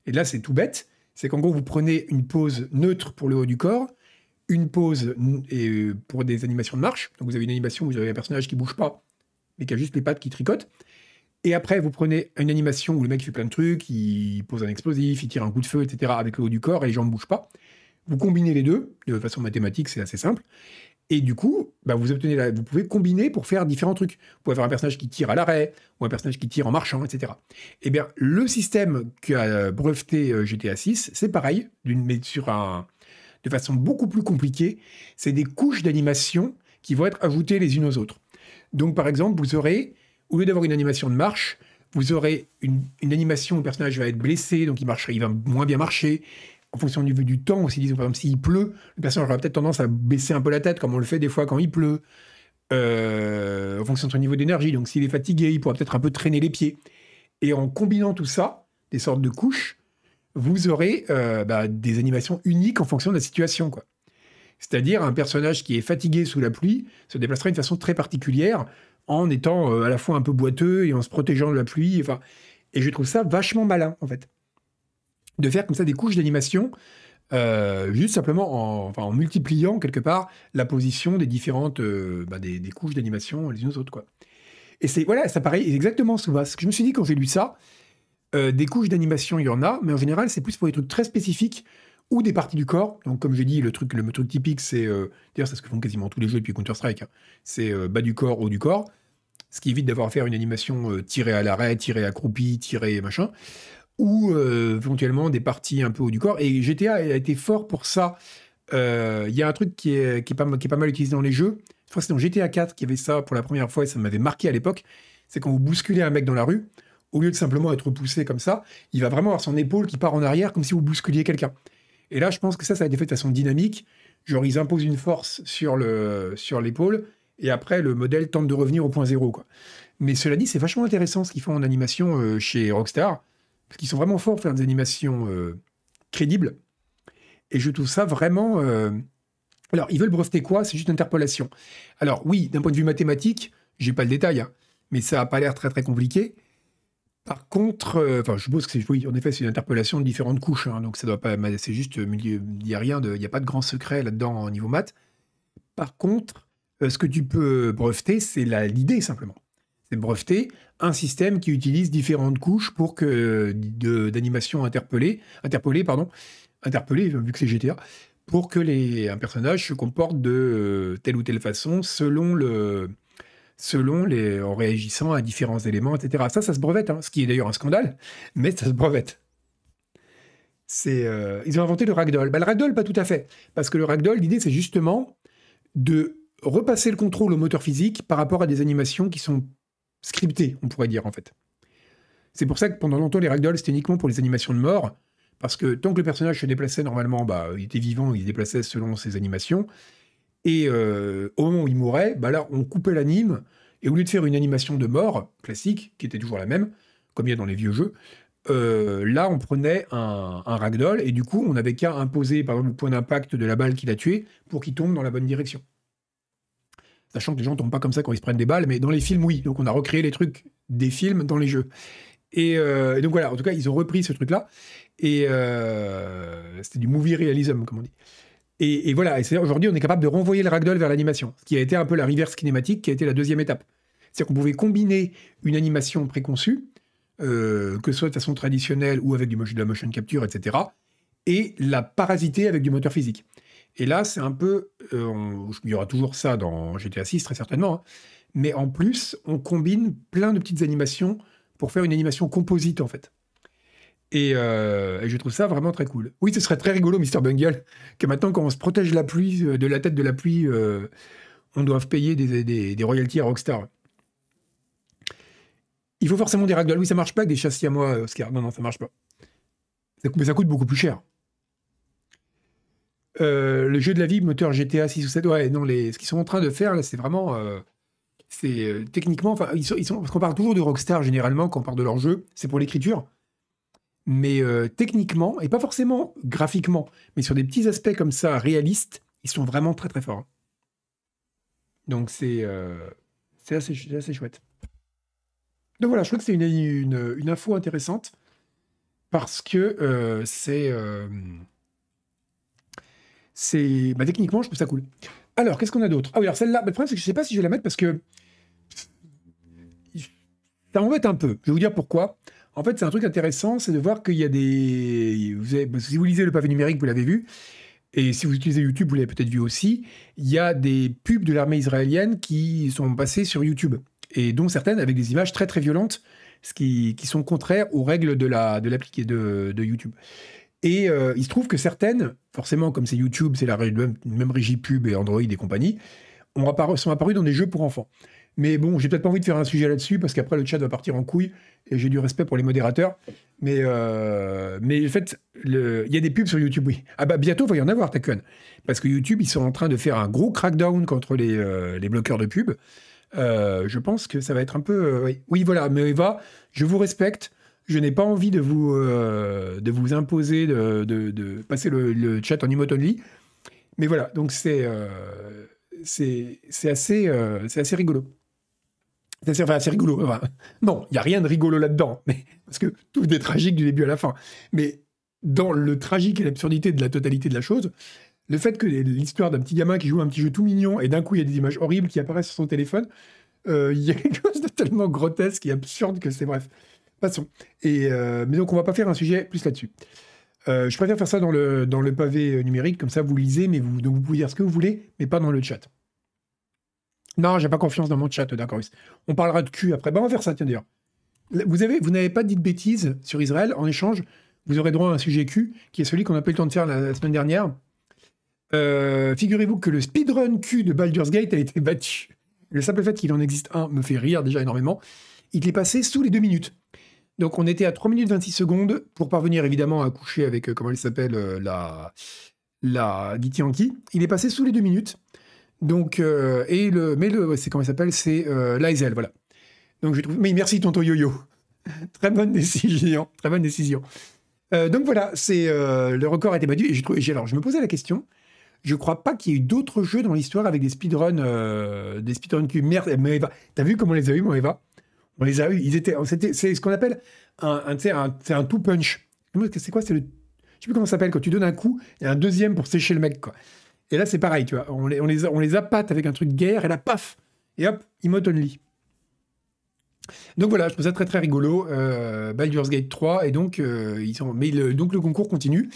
Et là, c'est tout bête, c'est qu'en gros, vous prenez une pose neutre pour le haut du corps, une pose et pour des animations de marche. Donc vous avez une animation où vous avez un personnage qui bouge pas mais qui a juste les pattes qui tricotent. Et après, vous prenez une animation où le mec fait plein de trucs, il pose un explosif, il tire un coup de feu, etc., avec le haut du corps et les jambes ne bougent pas. Vous combinez les deux, de façon mathématique, c'est assez simple. Et du coup, bah, vous pouvez combiner pour faire différents trucs. Vous pouvez avoir un personnage qui tire à l'arrêt, ou un personnage qui tire en marchant, etc. Eh bien, le système qu'a breveté euh, GTA 6, c'est pareil, mais sur de façon beaucoup plus compliquée. C'est des couches d'animation qui vont être ajoutées les unes aux autres. Donc, par exemple, vous aurez, au lieu d'avoir une animation de marche, vous aurez une, animation où le personnage va être blessé, donc il va moins bien marcher. En fonction du, du temps aussi, disons par exemple, s'il pleut, le personnage aura peut-être tendance à baisser un peu la tête, comme on le fait des fois quand il pleut, euh, en fonction de son niveau d'énergie. Donc, s'il est fatigué, il pourra peut-être un peu traîner les pieds. Et en combinant tout ça, des sortes de couches, vous aurez euh, bah, des animations uniques en fonction de la situation. Quoi. C'est-à-dire un personnage qui est fatigué sous la pluie se déplacera d'une façon très particulière en étant euh, à la fois un peu boiteux et en se protégeant de la pluie. Et je trouve ça vachement malin, en fait. De faire comme ça des couches d'animation, euh, juste simplement en, multipliant quelque part la position des différentes euh, bah, des, couches d'animation les unes aux autres. Quoi. Et c'est voilà, ça paraît exactement ce que je me suis dit quand j'ai lu ça. des couches d'animation, il y en a, mais en général, c'est plus pour des trucs très spécifiques ou des parties du corps. Donc, comme j'ai dit, le truc, le truc typique, c'est. Euh, d'ailleurs, c'est ce que font quasiment tous les jeux depuis Counter-Strike. Hein. c'est euh, bas du corps, haut du corps. Ce qui évite d'avoir à faire une animation euh, tirée à l'arrêt, tirée accroupie, tirée machin. Ou éventuellement des parties un peu haut du corps. Et GTA a été fort pour ça. Il y a un truc qui est, pas, mal utilisé dans les jeux. Je crois que c'est dans GTA 4 qui avait ça pour la première fois et ça m'avait marqué à l'époque. C'est quand vous bousculez un mec dans la rue, au lieu de simplement être poussé comme ça, il va vraiment avoir son épaule qui part en arrière comme si vous bousculiez quelqu'un. Et là, je pense que ça, ça a été fait de façon dynamique. Genre, ils imposent une force sur le sur l'épaule, et après, le modèle tente de revenir au point zéro. Mais cela dit, c'est vachement intéressant ce qu'ils font en animation euh, chez Rockstar, parce qu'ils sont vraiment forts pour faire des animations euh, crédibles. Et je trouve ça vraiment... Euh, alors, ils veulent breveter quoi? C'est juste interpolation. Alors, oui, d'un point de vue mathématique, j'ai pas le détail, hein, mais ça n'a pas l'air très très compliqué. Par contre, euh, enfin, je suppose que c'est, oui, en effet, c'est une interpolation de différentes couches, hein, donc ça doit pas, c'est juste, il n'y a rien il n'y a pas de grand secret là-dedans au niveau maths. Par contre, ce que tu peux breveter, c'est l'idée simplement. C'est breveter un système qui utilise différentes couches pour que d'animation interpellée, interpellée, pardon, interpellée, vu que c'est GTA, pour que les, un personnage se comporte de telle ou telle façon selon le, selon les, en réagissant à différents éléments, etc. Ça, ça se brevette, hein, ce qui est d'ailleurs un scandale, mais ça se brevette. C'est, euh, ils ont inventé le ragdoll. Bah, le ragdoll, pas tout à fait. Parce que le ragdoll, l'idée, c'est justement de repasser le contrôle au moteur physique par rapport à des animations qui sont scriptées, on pourrait dire, en fait. C'est pour ça que pendant longtemps, les ragdolls, c'était uniquement pour les animations de mort. Parce que tant que le personnage se déplaçait normalement, bah, il était vivant, il se déplaçait selon ses animations. Et euh, au moment où il mourait, bah là, on coupait l'anime, et au lieu de faire une animation de mort classique, qui était toujours la même, comme il y a dans les vieux jeux, euh, là, on prenait un, ragdoll, et du coup, on n'avait qu'à imposer, par exemple, le point d'impact de la balle qui l'a tué, pour qu'il tombe dans la bonne direction. Sachant que les gens tombent pas comme ça quand ils se prennent des balles, mais dans les films, oui. Donc on a recréé les trucs des films dans les jeux. Et, euh, donc voilà, en tout cas, ils ont repris ce truc-là. Et c'était du movie realism, comme on dit. Et, voilà, et aujourd'hui, on est capable de renvoyer le ragdoll vers l'animation, ce qui a été un peu la reverse kinématique, qui a été la deuxième étape. C'est-à-dire qu'on pouvait combiner une animation préconçue, euh, que ce soit de façon traditionnelle ou avec du, de la motion capture, etc., et la parasiter avec du moteur physique. Et là, c'est un peu... Euh, il y aura toujours ça dans GTA 6, très certainement, hein, mais en plus, on combine plein de petites animations pour faire une animation composite, en fait. Et, euh, je trouve ça vraiment très cool. Oui, ce serait très rigolo, Mr. Bungle, que maintenant, quand on se protège la pluie, euh, de la tête de la pluie, on doive payer des, royalties à Rockstar. Il faut forcément des ragdolls. Oui, ça marche pas avec des châssis à moi, Oscar. Non, non, ça marche pas. Mais ça coûte beaucoup plus cher. Euh, le jeu de la vie, moteur GTA 6 ou 7, ouais, non, ce qu'ils sont en train de faire, c'est vraiment. euh, c'est euh, techniquement. Parce qu'on parle toujours de Rockstar généralement quand on parle de leur jeu, c'est pour l'écriture. Mais techniquement, et pas forcément graphiquement, mais sur des petits aspects comme ça, réalistes, ils sont vraiment très très forts. Donc c'est c'est assez, assez chouette. Donc voilà, je trouve que c'est une, une, une info intéressante parce que c'est. C'est. Bah, techniquement, je trouve ça cool. Alors, qu'est-ce qu'on a d'autre? Ah oui, alors celle-là, bah, le problème, c'est que je sais pas si je vais la mettre parce que. Ça m'embête un peu. Je vais vous dire pourquoi. En fait, c'est un truc intéressant, c'est de voir qu'il y a des. Si vous lisez le pavé numérique, vous l'avez vu. Et si vous utilisez YouTube, vous l'avez peut-être vu aussi. Il y a des pubs de l'armée israélienne qui sont passées sur YouTube. Et dont certaines avec des images très très violentes, ce qui, qui sont contraires aux règles de la de de, de YouTube. Et euh, il se trouve que certaines, forcément, comme c'est YouTube, c'est la même, régie pub et Android et compagnie, sont apparues dans des jeux pour enfants. Mais bon, j'ai peut-être pas envie de faire un sujet là-dessus parce qu'après le chat va partir en couille et j'ai du respect pour les modérateurs. Mais, euh, en fait, il y a des pubs sur YouTube, oui. Ah bah bientôt, il va y en avoir, Taken. Parce que YouTube, ils sont en train de faire un gros crackdown contre les, euh, bloqueurs de pub. Euh, je pense que ça va être un peu. oui, voilà, mais Eva, je vous respecte. Je n'ai pas envie de vous, euh, de vous imposer de, de- passer le, le chat en emote only. Mais voilà, donc c'est euh, assez, euh, assez rigolo. C'est assez, rigolo. Enfin, non, il n'y a rien de rigolo là-dedans, parce que tout est tragique du début à la fin. Mais dans le tragique et l'absurdité de la totalité de la chose, le fait que l'histoire d'un petit gamin qui joue un petit jeu tout mignon et d'un coup il y a des images horribles qui apparaissent sur son téléphone, euh, il y a quelque chose de tellement grotesque et absurde que c'est bref. Passons. Euh, mais donc on va pas faire un sujet plus là-dessus. Euh, je préfère faire ça dans le, dans le pavé euh, numérique, comme ça vous lisez, mais vous, donc vous pouvez dire ce que vous voulez, mais pas dans le chat. Non, j'ai pas confiance dans mon chat, d'accord. On parlera de cul après. Bah, on va faire ça, tiens d'ailleurs. Vous avez, vous n'avez pas dit de bêtises sur Israël. En échange, vous aurez droit à un sujet cul, qui est celui qu'on n'a pas eu le temps de faire la, semaine dernière. Figurez-vous que le speedrun Q de Baldur's Gate a été battu. Le simple fait qu'il en existe un me fait rire déjà énormément. Il est passé sous les deux minutes. Donc on était à 3 minutes 26 secondes pour parvenir évidemment à coucher avec, euh, comment elle s'appelle, euh, la, la Gitianki. Il est passé sous les deux minutes. Donc, euh, et le, mais le, c'est comment il s'appelle, c'est Lizel, voilà. Donc je trouve, mais merci tonton Yo-Yo. très bonne décision, très bonne décision. Donc voilà, c'est le record a été battu. Et j'ai- alors je me posais la question. Je crois pas qu'il y ait eu d'autres jeux dans l'histoire avec des speedruns, des speedruns qui merde. T'as vu comment on les a eu, mon Eva? On les a. Ils étaient, c'est ce qu'on appelle un, un, un, two punch. C'est quoi C'est le, je sais plus comment ça s'appelle quand tu donnes un coup et un deuxième pour sécher le mec, quoi. Et là, c'est pareil, tu vois. On les, on les, on les avec un truc guerre et là, paf Et hop, emote only. Donc voilà, je trouve ça très très rigolo. Euh, Baldur's Gate 3, et donc, euh, mais le, donc le concours continue.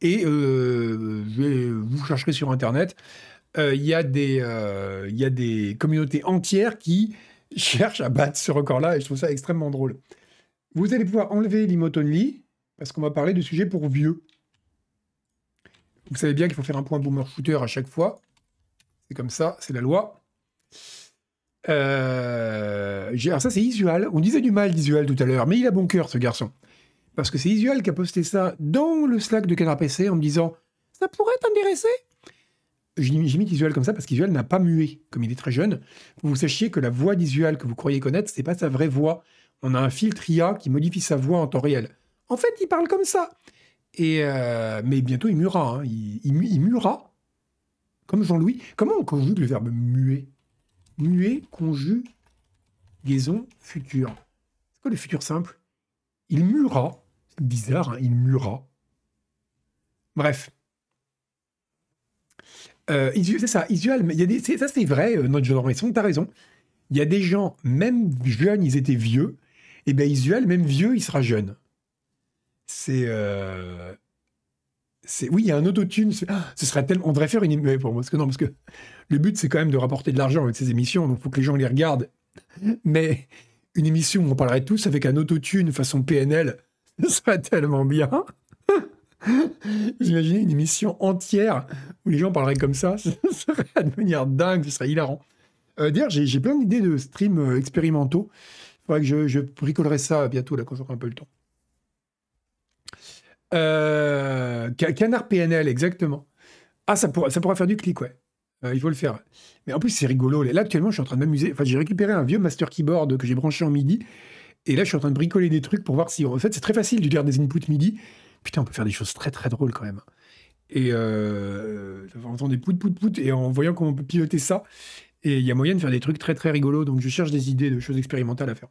Et euh, je vous chercherez sur Internet. euh, Il y, euh, il y a des communautés entières qui cherchent à battre ce record-là, et je trouve ça extrêmement drôle. Vous allez pouvoir enlever l'emote only, parce qu'on va parler de sujets pour vieux. Vous savez bien qu'il faut faire un point boomer shooter à chaque fois. C'est comme ça, c'est la loi. Euh, alors ça, c'est Isual. On disait du mal d'Isual tout à l'heure, mais il a bon cœur, ce garçon. Parce que c'est Isual qui a posté ça dans le Slack de Canard PC en me disant « Ça pourrait t'intéresser ?» J'ai mis Isual comme ça parce qu'Isual n'a pas mué, comme il est très jeune. Vous sachiez que la voix d'Isual que vous croyez connaître, c'est pas sa vraie voix. On a un filtre IA qui modifie sa voix en temps réel. En fait, il parle comme ça. Et euh, mais bientôt, il muera. hein. Il, il, mu- il muera. Comme Jean-Louis. Comment on conjugue le verbe muer? Muet, conjugaison, futur. C'est quoi le futur simple? Il muera. C'est bizarre, hein, il muera. Bref. Euh, c'est ça, Isual, mais y a des, ça c'est vrai, euh, notre génération, t'as raison. Il y a des gens, même jeunes, ils étaient vieux, et bien Isual, même vieux, il sera jeune. C'est. euh, oui, il y a un autotune. ah, ce serait tellement. On devrait faire une. mais Pour moi, parce que non, parce que le but, c'est quand même de rapporter de l'argent avec ces émissions, donc il faut que les gens les regardent. Mais une émission où on parlerait tous avec un autotune façon PNL, Ce serait tellement bien. J'imaginais une émission entière où les gens parleraient comme ça. Ce serait à devenir dingue, ce serait hilarant. Euh, D'ailleurs, j'ai plein d'idées de streams euh, expérimentaux. Il faudrait que je, je, bricolerai ça bientôt, là, quand j'aurai un peu le temps. Euh, canard PNL, exactement. Ah, ça, pourra, ça faire du clic, ouais. Euh, il faut le faire. Mais en plus, c'est rigolo. Là, actuellement, je suis en train de m'amuser. Enfin, j'ai récupéré un vieux master keyboard que j'ai branché en MIDI. Et là, je suis en train de bricoler des trucs pour voir si. En fait, c'est très facile de dire des inputs MIDI. Putain, on peut faire des choses très très drôles quand même. Et euh, on entend des pout pout pout et en voyant comment on peut piloter ça. Et il y a moyen de faire des trucs très très rigolos. Donc, je cherche des idées de choses expérimentales à faire.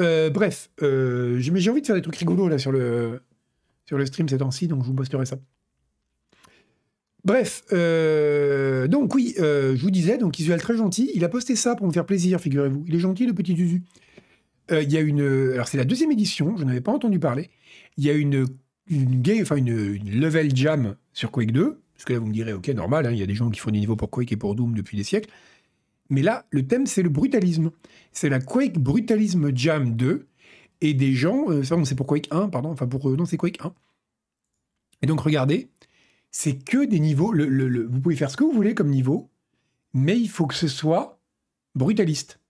Euh, bref, euh, j'ai envie de faire des trucs rigolos là sur le, stream ces temps-ci, donc je vous posterai ça. Bref, euh, donc oui, euh, je vous disais, donc Isuel très gentil, il a posté ça pour me faire plaisir, figurez-vous. Il est gentil, le petit Zuzu. Il y a une, alors c'est la deuxième édition, je n'avais pas entendu parler. Il y a une, une enfin une, level jam sur Quake 2, parce que là vous me direz, ok, normal, hein, il y a des gens qui font des niveaux pour Quake et pour Doom depuis des siècles. Mais là, le thème c'est le brutalisme. C'est la Quake Brutalisme Jam 2, et des gens, ça c'est pour Quake 1, pardon, enfin pour, non c'est Quake 1. Et donc regardez, c'est que des niveaux. Le, vous pouvez faire ce que vous voulez comme niveau, mais il faut que ce soit brutaliste.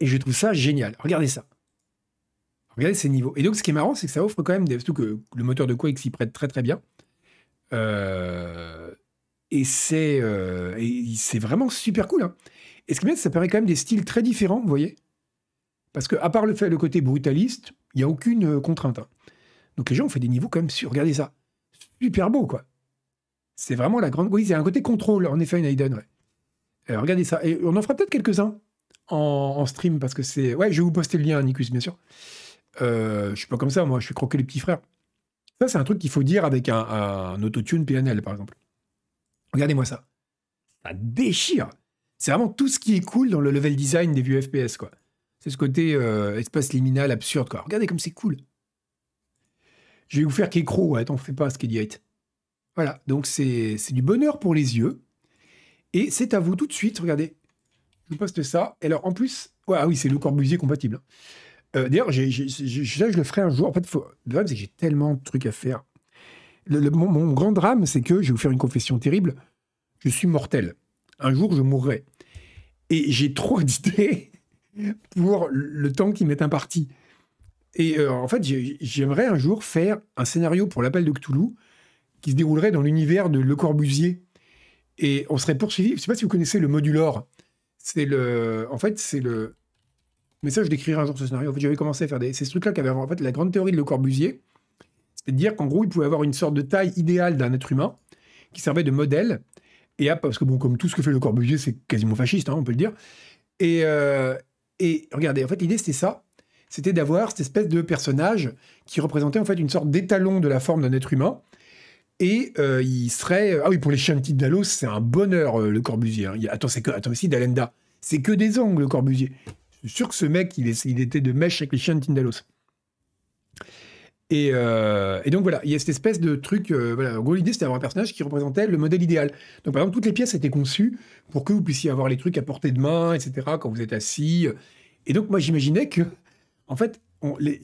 Et je trouve ça génial. Regardez ça. Regardez ces niveaux. Et donc, ce qui est marrant, c'est que ça offre quand même des. Surtout que le moteur de Quake s'y prête très très bien. Euh, et c'est euh, vraiment super cool. Hein. Et ce qui est bien, ça permet quand même des styles très différents, vous voyez Parce que, à part le fait, le côté brutaliste, il n'y a aucune euh, contrainte. Hein. Donc les gens ont fait des niveaux quand même. Regardez ça. Super beau, quoi. C'est vraiment la grande. Oui, c'est un côté contrôle, en effet, une Aiden. Ouais. Euh, regardez ça. Et on en fera peut-être quelques-uns en, stream parce que c'est. Ouais, je vais vous poster le lien, Nicus, bien sûr. Euh, je suis pas comme ça, moi, je suis croquer les petits frères. Ça, c'est un truc qu'il faut dire avec un, un autotune PNL, par exemple. Regardez-moi ça. Ça déchire. C'est vraiment tout ce qui est cool dans le level design des vieux FPS, quoi. C'est ce côté euh, espace liminal absurde, quoi. Regardez comme c'est cool. Je vais vous faire ouais, t'en fais pas, ce qui est voilà, donc c'est du bonheur pour les yeux. Et c'est à vous tout de suite, regardez. Je vous poste ça. Et alors, en plus, ah oui, c'est le Corbusier compatible. Euh, d'ailleurs, je, le ferai un jour. En fait, le problème, c'est que j'ai tellement de trucs à faire. Mon, grand drame, c'est que, je vais vous faire une confession terrible, je suis mortel. Un jour, je mourrai. Et j'ai trop d'idées pour le temps qui m'est imparti. Et euh, en fait, j'aimerais un jour faire un scénario pour l'appel de Cthulhu qui se déroulerait dans l'univers de Le Corbusier. Et on serait poursuivi. Je ne sais pas si vous connaissez le modulor. C'est le. En fait, c'est le. Mais ça, je décrirai un jour ce scénario. En fait, j'avais commencé à faire des. C'est ce truc-là qui avait en fait la grande théorie de Le Corbusier. C'est de dire qu'en gros, il pouvait avoir une sorte de taille idéale d'un être humain qui servait de modèle. Et parce que bon, comme tout ce que fait Le Corbusier, c'est quasiment fasciste, hein, on peut le dire. Et, euh, et regardez, en fait, l'idée, c'était ça. C'était d'avoir cette espèce de personnage qui représentait en fait une sorte d'étalon de la forme d'un être humain et euh, il serait. Ah oui, pour les chiens de Dalos, c'est un bonheur, euh, le Corbusier. Hein. attends, c'est que. Attends, ici, Dalenda. C'est que des ongles, le Corbusier. Suis sûr que ce mec, il, était de mèche avec les chiens de Tindalos. Et, euh, donc voilà, il y a cette espèce de truc. voilà, en gros, l'idée, c'était d'avoir un personnage qui représentait le modèle idéal. Donc par exemple, toutes les pièces étaient conçues pour que vous puissiez avoir les trucs à portée de main, etc., quand vous êtes assis. Et donc, moi, j'imaginais que, en fait, les,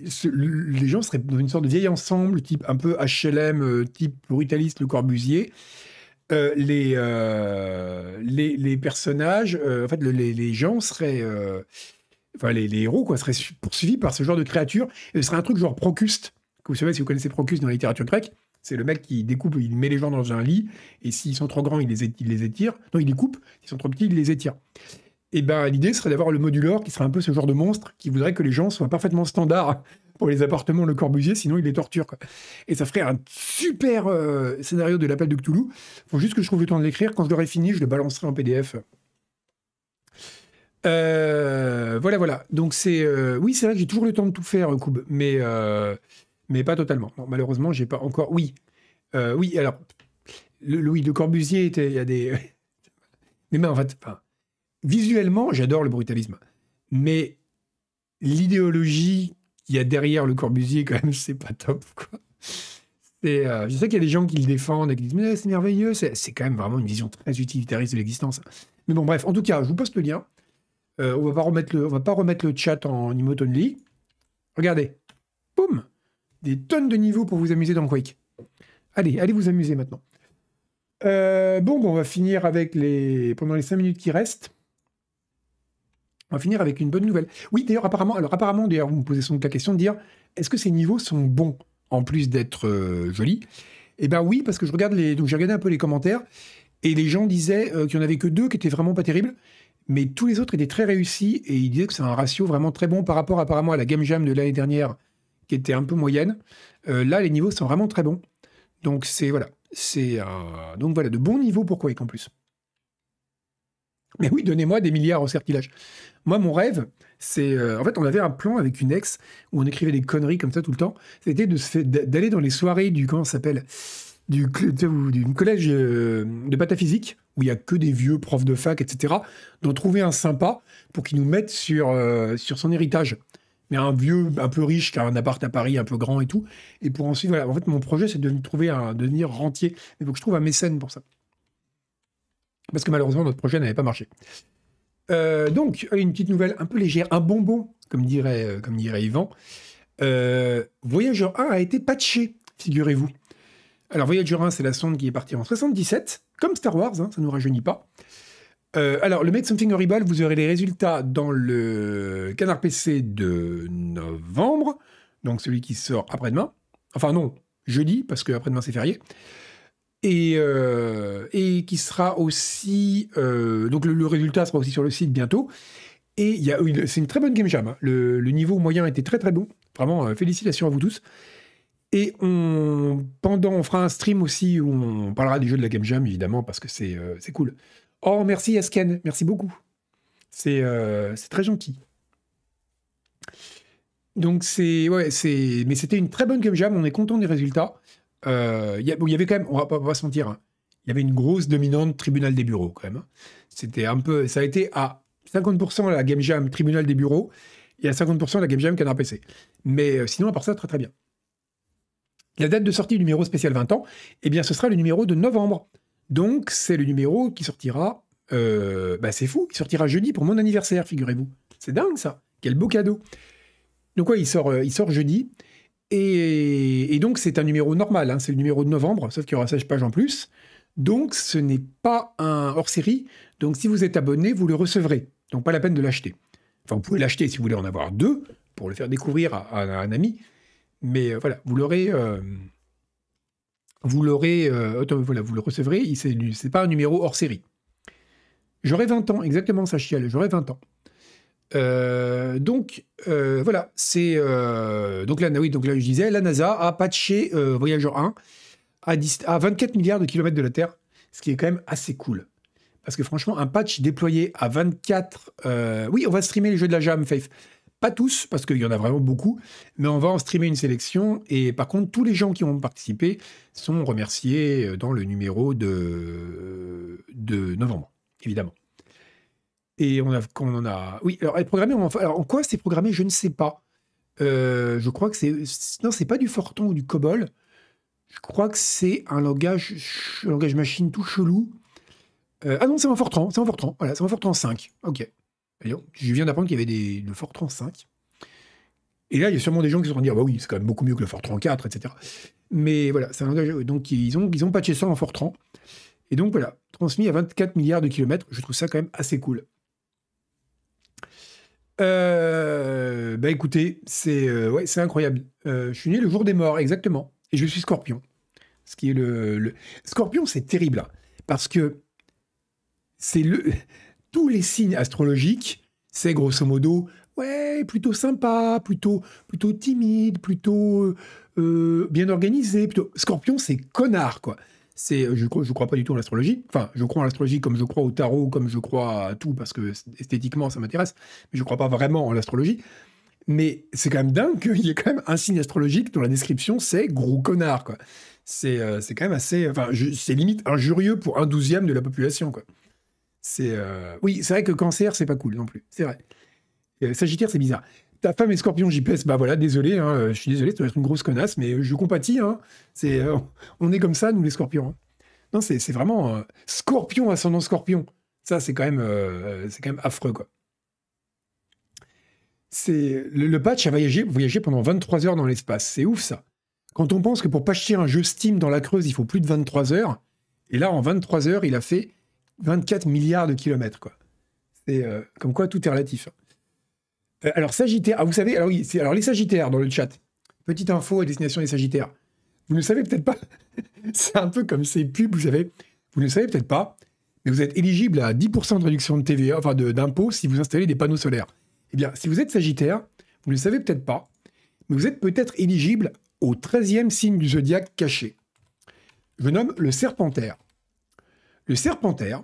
gens seraient dans une sorte de vieil ensemble, type un peu HLM, euh, type brutaliste, le Corbusier. Euh, euh, les, personnages, en fait, les, gens seraient. Enfin, les, héros, quoi, seraient poursuivis par ce genre de créatures. Et ce serait un truc genre Procuste. Vous savez, si vous connaissez Procuste dans la littérature grecque, c'est le mec qui découpe, il met les gens dans un lit, et s'ils sont trop grands, il les, les étire. Non, il les coupe. S'ils sont trop petits, il les étire et ben l'idée serait d'avoir le modulor qui serait un peu ce genre de monstre qui voudrait que les gens soient parfaitement standards pour les appartements Le Corbusier, sinon il les torture. Quoi. Et ça ferait un super euh, scénario de l'appel de Cthulhu. Faut juste que je trouve le temps de l'écrire. Quand je l'aurai fini, je le balancerai en PDF. Euh, voilà, voilà. Donc c'est, euh, oui, c'est vrai que j'ai toujours le temps de tout faire, Koub, mais mais pas totalement. malheureusement, j'ai pas encore. Oui, oui. Alors, le, oui, le Corbusier était, il y a des. mais en fait, visuellement, j'adore le brutalisme. Mais l'idéologie qu'il y a derrière le Corbusier, quand même, c'est pas top. Euh, je sais qu'il y a des gens qui le défendent et qui disent Mais c'est merveilleux. C'est, quand même vraiment une vision très utilitariste de l'existence. Mais bon, bref, en tout cas, je vous poste le lien. Euh, on va remettre le, va pas remettre le chat en emote only. Regardez. Boum des tonnes de niveaux pour vous amuser dans Quake. Allez, allez vous amuser maintenant. Euh, bon, bon, on va finir avec les. Pendant les 5 minutes qui restent. On va finir avec une bonne nouvelle. Oui, d'ailleurs, apparemment, alors apparemment, d'ailleurs, vous me posez sans la question de dire est-ce que ces niveaux sont bons en plus d'être euh, jolis? Eh ben oui, parce que je regarde les. Donc j'ai regardé un peu les commentaires et les gens disaient qu'il n'y en avait que deux qui étaient vraiment pas terribles, mais tous les autres étaient très réussis et ils disaient que c'est un ratio vraiment très bon par rapport apparemment à la Game Jam de l'année dernière qui était un peu moyenne. là, les niveaux sont vraiment très bons. Donc c'est voilà, c'est donc voilà de bons niveaux pour Quake en plus. Mais oui, donnez-moi des milliards au certilage. Moi, mon rêve, c'est. Euh, en fait, on avait un plan avec une ex où on écrivait des conneries comme ça tout le temps. C'était d'aller dans les soirées du. Comment s'appelle? Du, du, collège euh, de pataphysique, où il y a que des vieux profs de fac, etc., d'en trouver un sympa pour qu'il nous mette sur, euh, sur son héritage. Mais un vieux un peu riche qui a un appart à Paris un peu grand et tout. Et pour ensuite, voilà. En fait, mon projet, c'est de trouver un, de devenir rentier. Il faut que je trouve un mécène pour ça. Parce que malheureusement, notre projet n'avait pas marché. Euh, donc, une petite nouvelle un peu légère, un bonbon, comme dirait, comme dirait Yvan. Euh, Voyager 1 a été patché, figurez-vous. Alors, Voyager 1, c'est la sonde qui est partie en 77, comme Star Wars, hein, ça ne nous rajeunit pas. alors, le Make Something Horrible, vous aurez les résultats dans le canard PC de novembre, donc celui qui sort après-demain. Enfin, non, jeudi, parce que après-demain c'est férié et, euh, qui sera aussi. Euh, donc le, résultat sera aussi sur le site bientôt. Et c'est une très bonne game jam. Hein. Le, niveau moyen était très très bon. Vraiment, euh, félicitations à vous tous. Et on, pendant, on fera un stream aussi où on parlera du jeu de la game jam, évidemment, parce que c'est c'est cool. Oh, merci Asken, merci beaucoup. C'est très gentil. Donc c'est ouais, c'est mais c'était une très bonne game jam. On est content des résultats. Euh, il y, avait quand même, on va pas, se mentir, hein, il y avait une grosse dominante tribunal des bureaux quand même. Hein. C'était un peu, ça a été à 50% la game jam tribunal des bureaux et à 50% la game jam canard PC. Mais euh, sinon, à part ça, très très bien. La date de sortie du numéro spécial 20 ans, eh bien, ce sera le numéro de novembre. Donc, c'est le numéro qui sortira. Euh, bah, c'est fou, qui sortira jeudi pour mon anniversaire, figurez-vous. C'est dingue ça. Quel beau cadeau. Donc, ouais, il sort, il sort jeudi. Et, donc, c'est un numéro normal, hein, c'est le numéro de novembre, sauf qu'il y aura 16 pages en plus. Donc, ce n'est pas un hors-série. Donc, si vous êtes abonné, vous le recevrez. Donc, pas la peine de l'acheter. Enfin, vous pouvez l'acheter si vous voulez en avoir deux, pour le faire découvrir à, un ami. Mais euh, voilà, vous l'aurez. Euh, vous l'aurez. Euh, voilà, vous le recevrez. Ce n'est pas un numéro hors série. J'aurai 20 ans, exactement ça, chiale. J'aurai 20 ans. Donc voilà, c'est donc là, oui, donc là je disais, la NASA a patché Voyager 1 à, à 24 milliards de kilomètres de la Terre, ce qui est quand même assez cool. Parce que franchement, un patch déployé à 24, oui, on va streamer les jeux de la Jam, Faith. Pas tous, parce qu'il y en a vraiment beaucoup, mais on va en streamer une sélection. Et par contre, tous les gens qui ont participé sont remerciés dans le numéro de, de novembre, évidemment. Et on a, on en a. Oui, alors, programmé, alors en quoi c'est programmé, je ne sais pas. Euh, je crois que c'est. Non, c'est pas du Fortran ou du COBOL. Je crois que c'est un langage, un langage machine tout chelou. Euh, ah non, c'est un Fortran, c'est un Fortran. Voilà, c'est un Fortran 5. Ok. Je viens d'apprendre qu'il y avait des, le Fortran 5. Et là, il y a sûrement des gens qui se sont dit, ah bah oui, c'est quand même beaucoup mieux que le Fortran 4, etc. Mais voilà, c'est un langage. Donc, ils ont, ils ont patché ça en Fortran. Et donc, voilà, transmis à 24 milliards de kilomètres. Je trouve ça quand même assez cool. Euh, bah écoutez, c'est euh, c'est incroyable. Euh, je suis né le jour des morts, exactement. Et je suis scorpion. Ce qui est le, Scorpion, c'est terrible. Hein, parce que c'est le. Tous les signes astrologiques, c'est grosso modo, ouais, plutôt sympa, plutôt, plutôt timide, plutôt bien organisé. Scorpion, c'est connard, quoi c'est, je crois, je crois pas du tout en l'astrologie. Enfin, je crois en l'astrologie comme je crois au tarot, comme je crois à tout, parce que esthétiquement, ça m'intéresse. Mais je crois pas vraiment en l'astrologie. Mais c'est quand même dingue qu'il y ait quand même un signe astrologique dont la description c'est gros connard, quoi. C'est, euh, c'est quand même assez. Enfin, c'est limite injurieux pour un douzième de la population, quoi. C'est. Euh, oui, c'est vrai que cancer, c'est pas cool non plus. C'est vrai. Euh, Sagittaire, c'est bizarre. Ta femme est scorpion JPS, bah voilà, désolé, hein, je suis désolé, ça doit être une grosse connasse, mais je compatis. Hein, euh, on est comme ça, nous les scorpions. Hein. Non, c'est, vraiment euh, scorpion ascendant scorpion. Ça, c'est quand, même, euh, c'est affreux, quoi. c'est le, patch a voyagé, voyagé pendant 23 heures dans l'espace. C'est ouf ça. Quand on pense que pour patcher un jeu Steam dans la Creuse, il faut plus de 23 heures, et là en 23 heures, il a fait 24 milliards de kilomètres quoi. C'est euh, comme quoi tout est relatif. Euh, alors Sagittaire, ah, vous savez, alors oui, alors les Sagittaires dans le chat. Petite info à destination des Sagittaires. Vous ne savez peut-être pas. c'est un peu comme ces pubs, vous savez. Vous ne savez peut-être pas, mais vous êtes éligible à 10% de réduction de TVA, enfin d'impôt, si vous installez des panneaux solaires. Eh bien, si vous êtes Sagittaire, vous ne le savez peut-être pas, mais vous êtes peut-être éligible au 13e signe du zodiaque caché. Je nomme le Serpentaire. Le Serpentaire,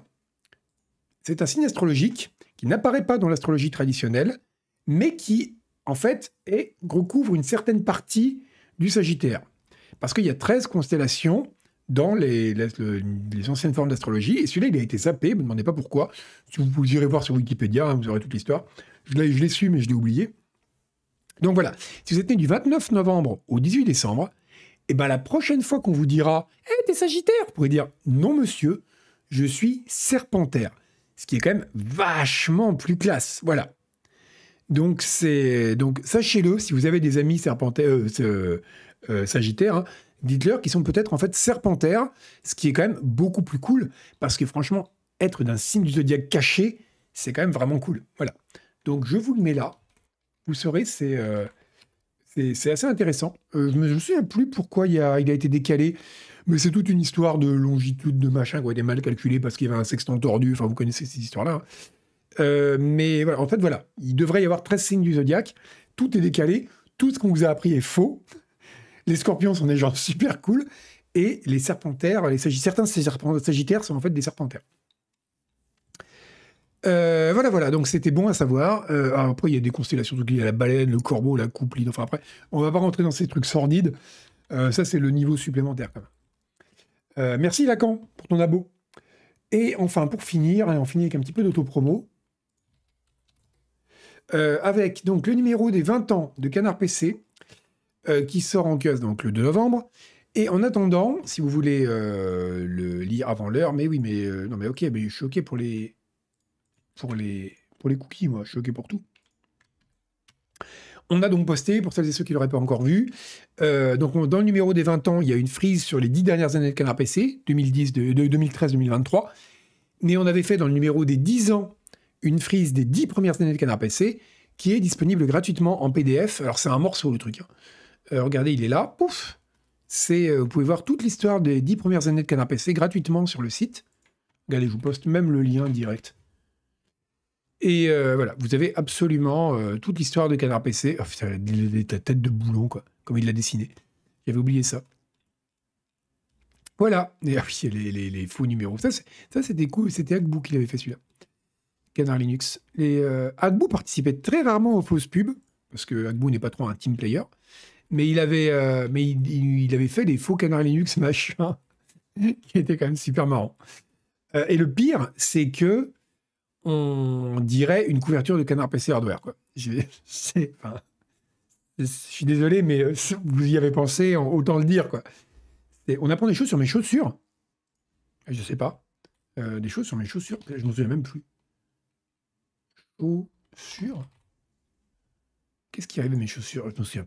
c'est un signe astrologique qui n'apparaît pas dans l'astrologie traditionnelle, mais qui, en fait, recouvre une certaine partie du Sagittaire. Parce qu'il y a 13 constellations dans les, anciennes formes d'astrologie, et celui-là, il a été zappé, ne me demandez pas pourquoi. Vous, vous irez voir sur Wikipédia, hein, vous aurez toute l'histoire. Je l'ai su, mais je l'ai oublié. Donc voilà, si vous êtes né du 29 novembre au 18 décembre, eh ben la prochaine fois qu'on vous dira « Eh, t'es Sagittaire !» vous pourrez dire « Non, monsieur, je suis Serpentaire ». Ce qui est quand même vachement plus classe. Voilà. Donc, c'est donc sachez-le, si vous avez des amis serpentaires, euh, euh, sagittaires, hein, dites-leur qu'ils sont peut-être en fait serpentaires, ce qui est quand même beaucoup plus cool, parce que franchement, être d'un signe du zodiaque caché, c'est quand même vraiment cool. Voilà. Donc je vous le mets là. Vous saurez, c'est euh, assez intéressant. je ne me souviens plus pourquoi il a été décalé, mais c'est toute une histoire de longitude, de machin, qui a été mal calculé parce qu'il y avait un sextant tordu. Enfin, vous connaissez ces histoires-là. Hein. Euh, mais voilà, en fait, voilà. Il devrait y avoir 13 signes du zodiaque. Tout est décalé. Tout ce qu'on vous a appris est faux. Les scorpions sont des gens super cool. Et les serpentaires, les certains sagittaires sont en fait des serpentaires. Euh, voilà, voilà, donc c'était bon à savoir. Euh, après, il y a des constellations, il y a la baleine, le corbeau, la coupe, enfin après, on va pas rentrer dans ces trucs sordides. ça, c'est le niveau supplémentaire quand même. Merci Lacan pour ton abo. Et enfin, pour finir, on finit avec un petit peu d'autopromo, euh, avec donc le numéro des 20 ans de Canard PC, euh, qui sort en caisse donc le 2 novembre. Et en attendant, si vous voulez euh, le lire avant l'heure, mais oui, mais non, mais ok, mais je suis ok pour les pour les pour les cookies, moi, je suis ok pour tout. On a donc posté, pour celles et ceux qui ne l'auraient pas encore vu, donc dans le numéro des 20 ans, il y a une frise sur les 10 dernières années de Canard PC, 2010, de, 2013-2023. Mais on avait fait dans le numéro des 10 ans une frise des 10 premières années de Canard PC qui est disponible gratuitement en PDF. Alors c'est un morceau le truc. Hein. Euh, regardez, il est là. Pouf c'est, euh, Vous pouvez voir toute l'histoire des 10 premières années de Canard PC gratuitement sur le site. Regardez, je vous poste même le lien direct. Et euh, voilà, vous avez absolument toute l'histoire de Canard PC. Oh, ta tête de boulon, quoi, comme il l'a dessiné. J'avais oublié ça. Voilà. Et ah oui, les, faux numéros. Ça, c'était cool. C'était Agbu qui l'avait fait celui-là. Canard Linux. Euh, Agbu participait très rarement aux fausses pubs, parce que Agbu n'est pas trop un team player, mais il avait, euh, mais il, avait fait des faux Canard Linux machin, qui étaient quand même super marrants. Euh, et le pire, c'est que on dirait une couverture de Canard PC Hardware. Quoi. Je, je suis désolé, mais vous y avez pensé, autant le dire. Quoi. On apprend des choses sur mes chaussures. Je sais pas. des choses sur mes chaussures. Je ne me souviens même plus chaussures. Qu'est-ce qui arrive à mes chaussures? Je souviens.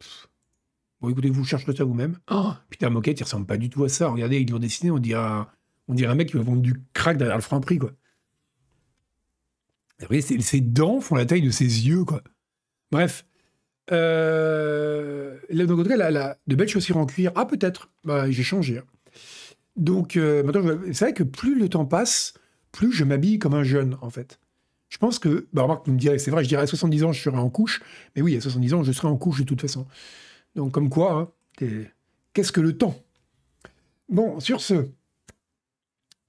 Bon, écoutez, vous chercherez ça vous-même. Oh, Peter Moquette, il ressemble pas du tout à ça. Regardez, ils l'ont dessiné, on dirait, un, on dirait un mec qui va vendre du crack derrière le franc prix, quoi. Vous voyez, ses dents font la taille de ses yeux, quoi. Bref. Euh, donc, en tout cas, de belles chaussures en cuir. Ah, peut-être. Bah, j'ai changé. Hein. Donc, euh, maintenant, c'est vrai que plus le temps passe, plus je m'habille comme un jeune, en fait. Je pense que, bah remarque, me direz, c'est vrai, je dirais à 70 ans, je serai en couche, mais oui, à 70 ans, je serai en couche de toute façon. Donc, comme quoi, hein, qu'est-ce que le temps? Bon, sur ce,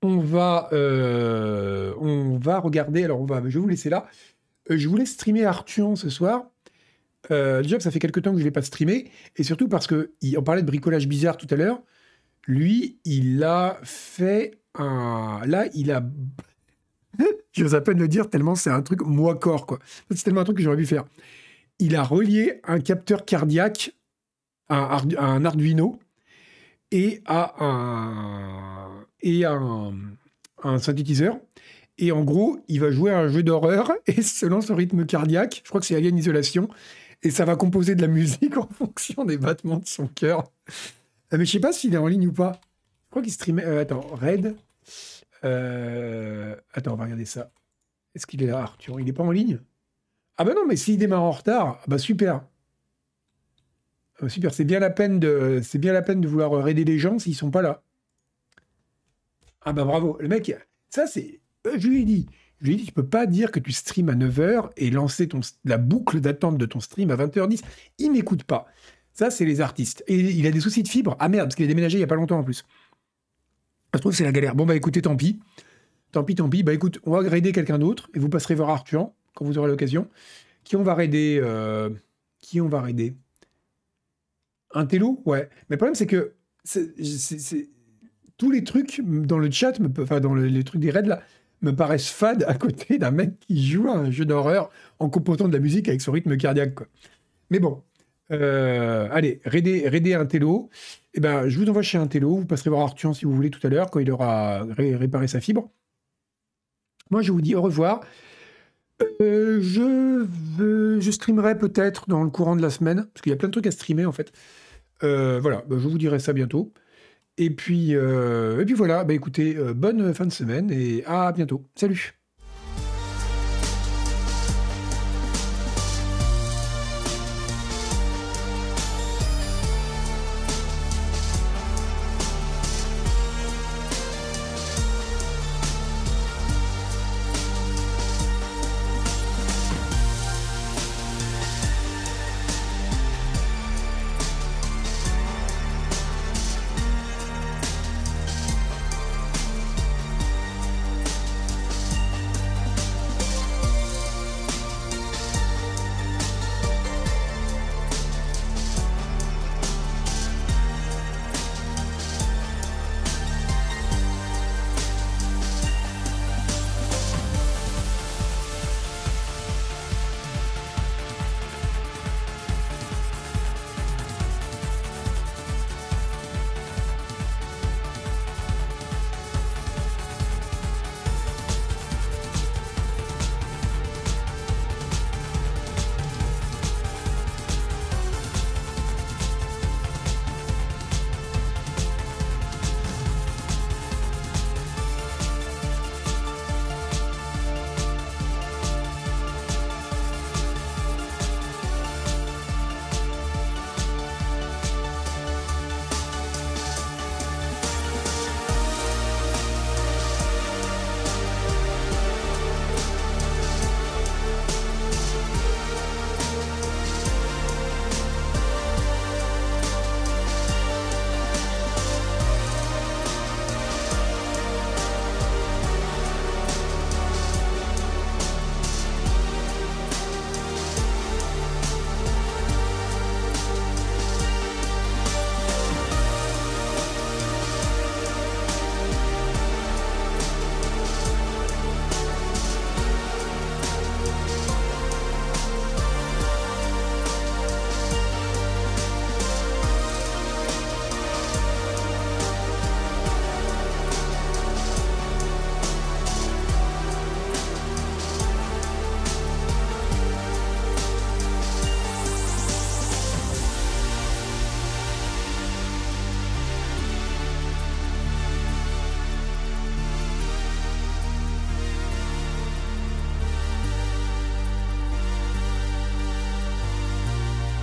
on va, euh, on va regarder, alors on va, je vais vous laisser là. Euh, je voulais streamer Arthur ce soir. Euh, déjà que ça fait quelques temps que je ne l'ai pas streamé, et surtout parce que, on parlait de bricolage bizarre tout à l'heure, lui, il a fait un... Là, il a J'ose à peine le dire tellement c'est un truc moi corps quoi. C'est tellement un truc que j'aurais pu faire. Il a relié un capteur cardiaque à un Arduino et à un et un, synthétiseur Et en gros, il va jouer à un jeu d'horreur et selon son rythme cardiaque, je crois que c'est Alien Isolation, et ça va composer de la musique en fonction des battements de son cœur. Euh, mais je sais pas s'il est en ligne ou pas. Je crois qu'il streamait. Euh, attends, Red. Euh, attends, on va regarder ça. Est-ce qu'il est là, Arthur? Il n'est pas en ligne? Ah bah non, mais s'il démarre en retard, ah bah super. Bah super, c'est bien la peine de, vouloir raider les gens s'ils sont pas là. Ah bah bravo, le mec, ça c'est, je lui ai dit, je lui ai dit, tu peux pas dire que tu streams à 9h et lancer la boucle d'attente de ton stream à 20h10. Il m'écoute pas. Ça, c'est les artistes. Et il a des soucis de fibre. Ah merde, parce qu'il a déménagé il y a pas longtemps en plus. Je trouve que c'est la galère. Bon bah écoutez, tant pis. Tant pis, tant pis. Bah écoute, on va raider quelqu'un d'autre et vous passerez voir Arthur quand vous aurez l'occasion. Qui on va raider euh, Qui on va raider? Un télo Ouais. Mais le problème, c'est que tous les trucs dans le chat, enfin dans les trucs des raids là, me paraissent fades à côté d'un mec qui joue à un jeu d'horreur en composant de la musique avec son rythme cardiaque. Mais bon, euh, allez, raider, un télo. Eh ben, je vous envoie chez un télo. Vous passerez voir Arthur si vous voulez tout à l'heure quand il aura réparé sa fibre. Moi, je vous dis au revoir. Euh, je, je streamerai peut-être dans le courant de la semaine, parce qu'il y a plein de trucs à streamer en fait. Euh, voilà, bah, je vous dirai ça bientôt. Et puis, et puis voilà, bah, écoutez, bonne fin de semaine et à bientôt. Salut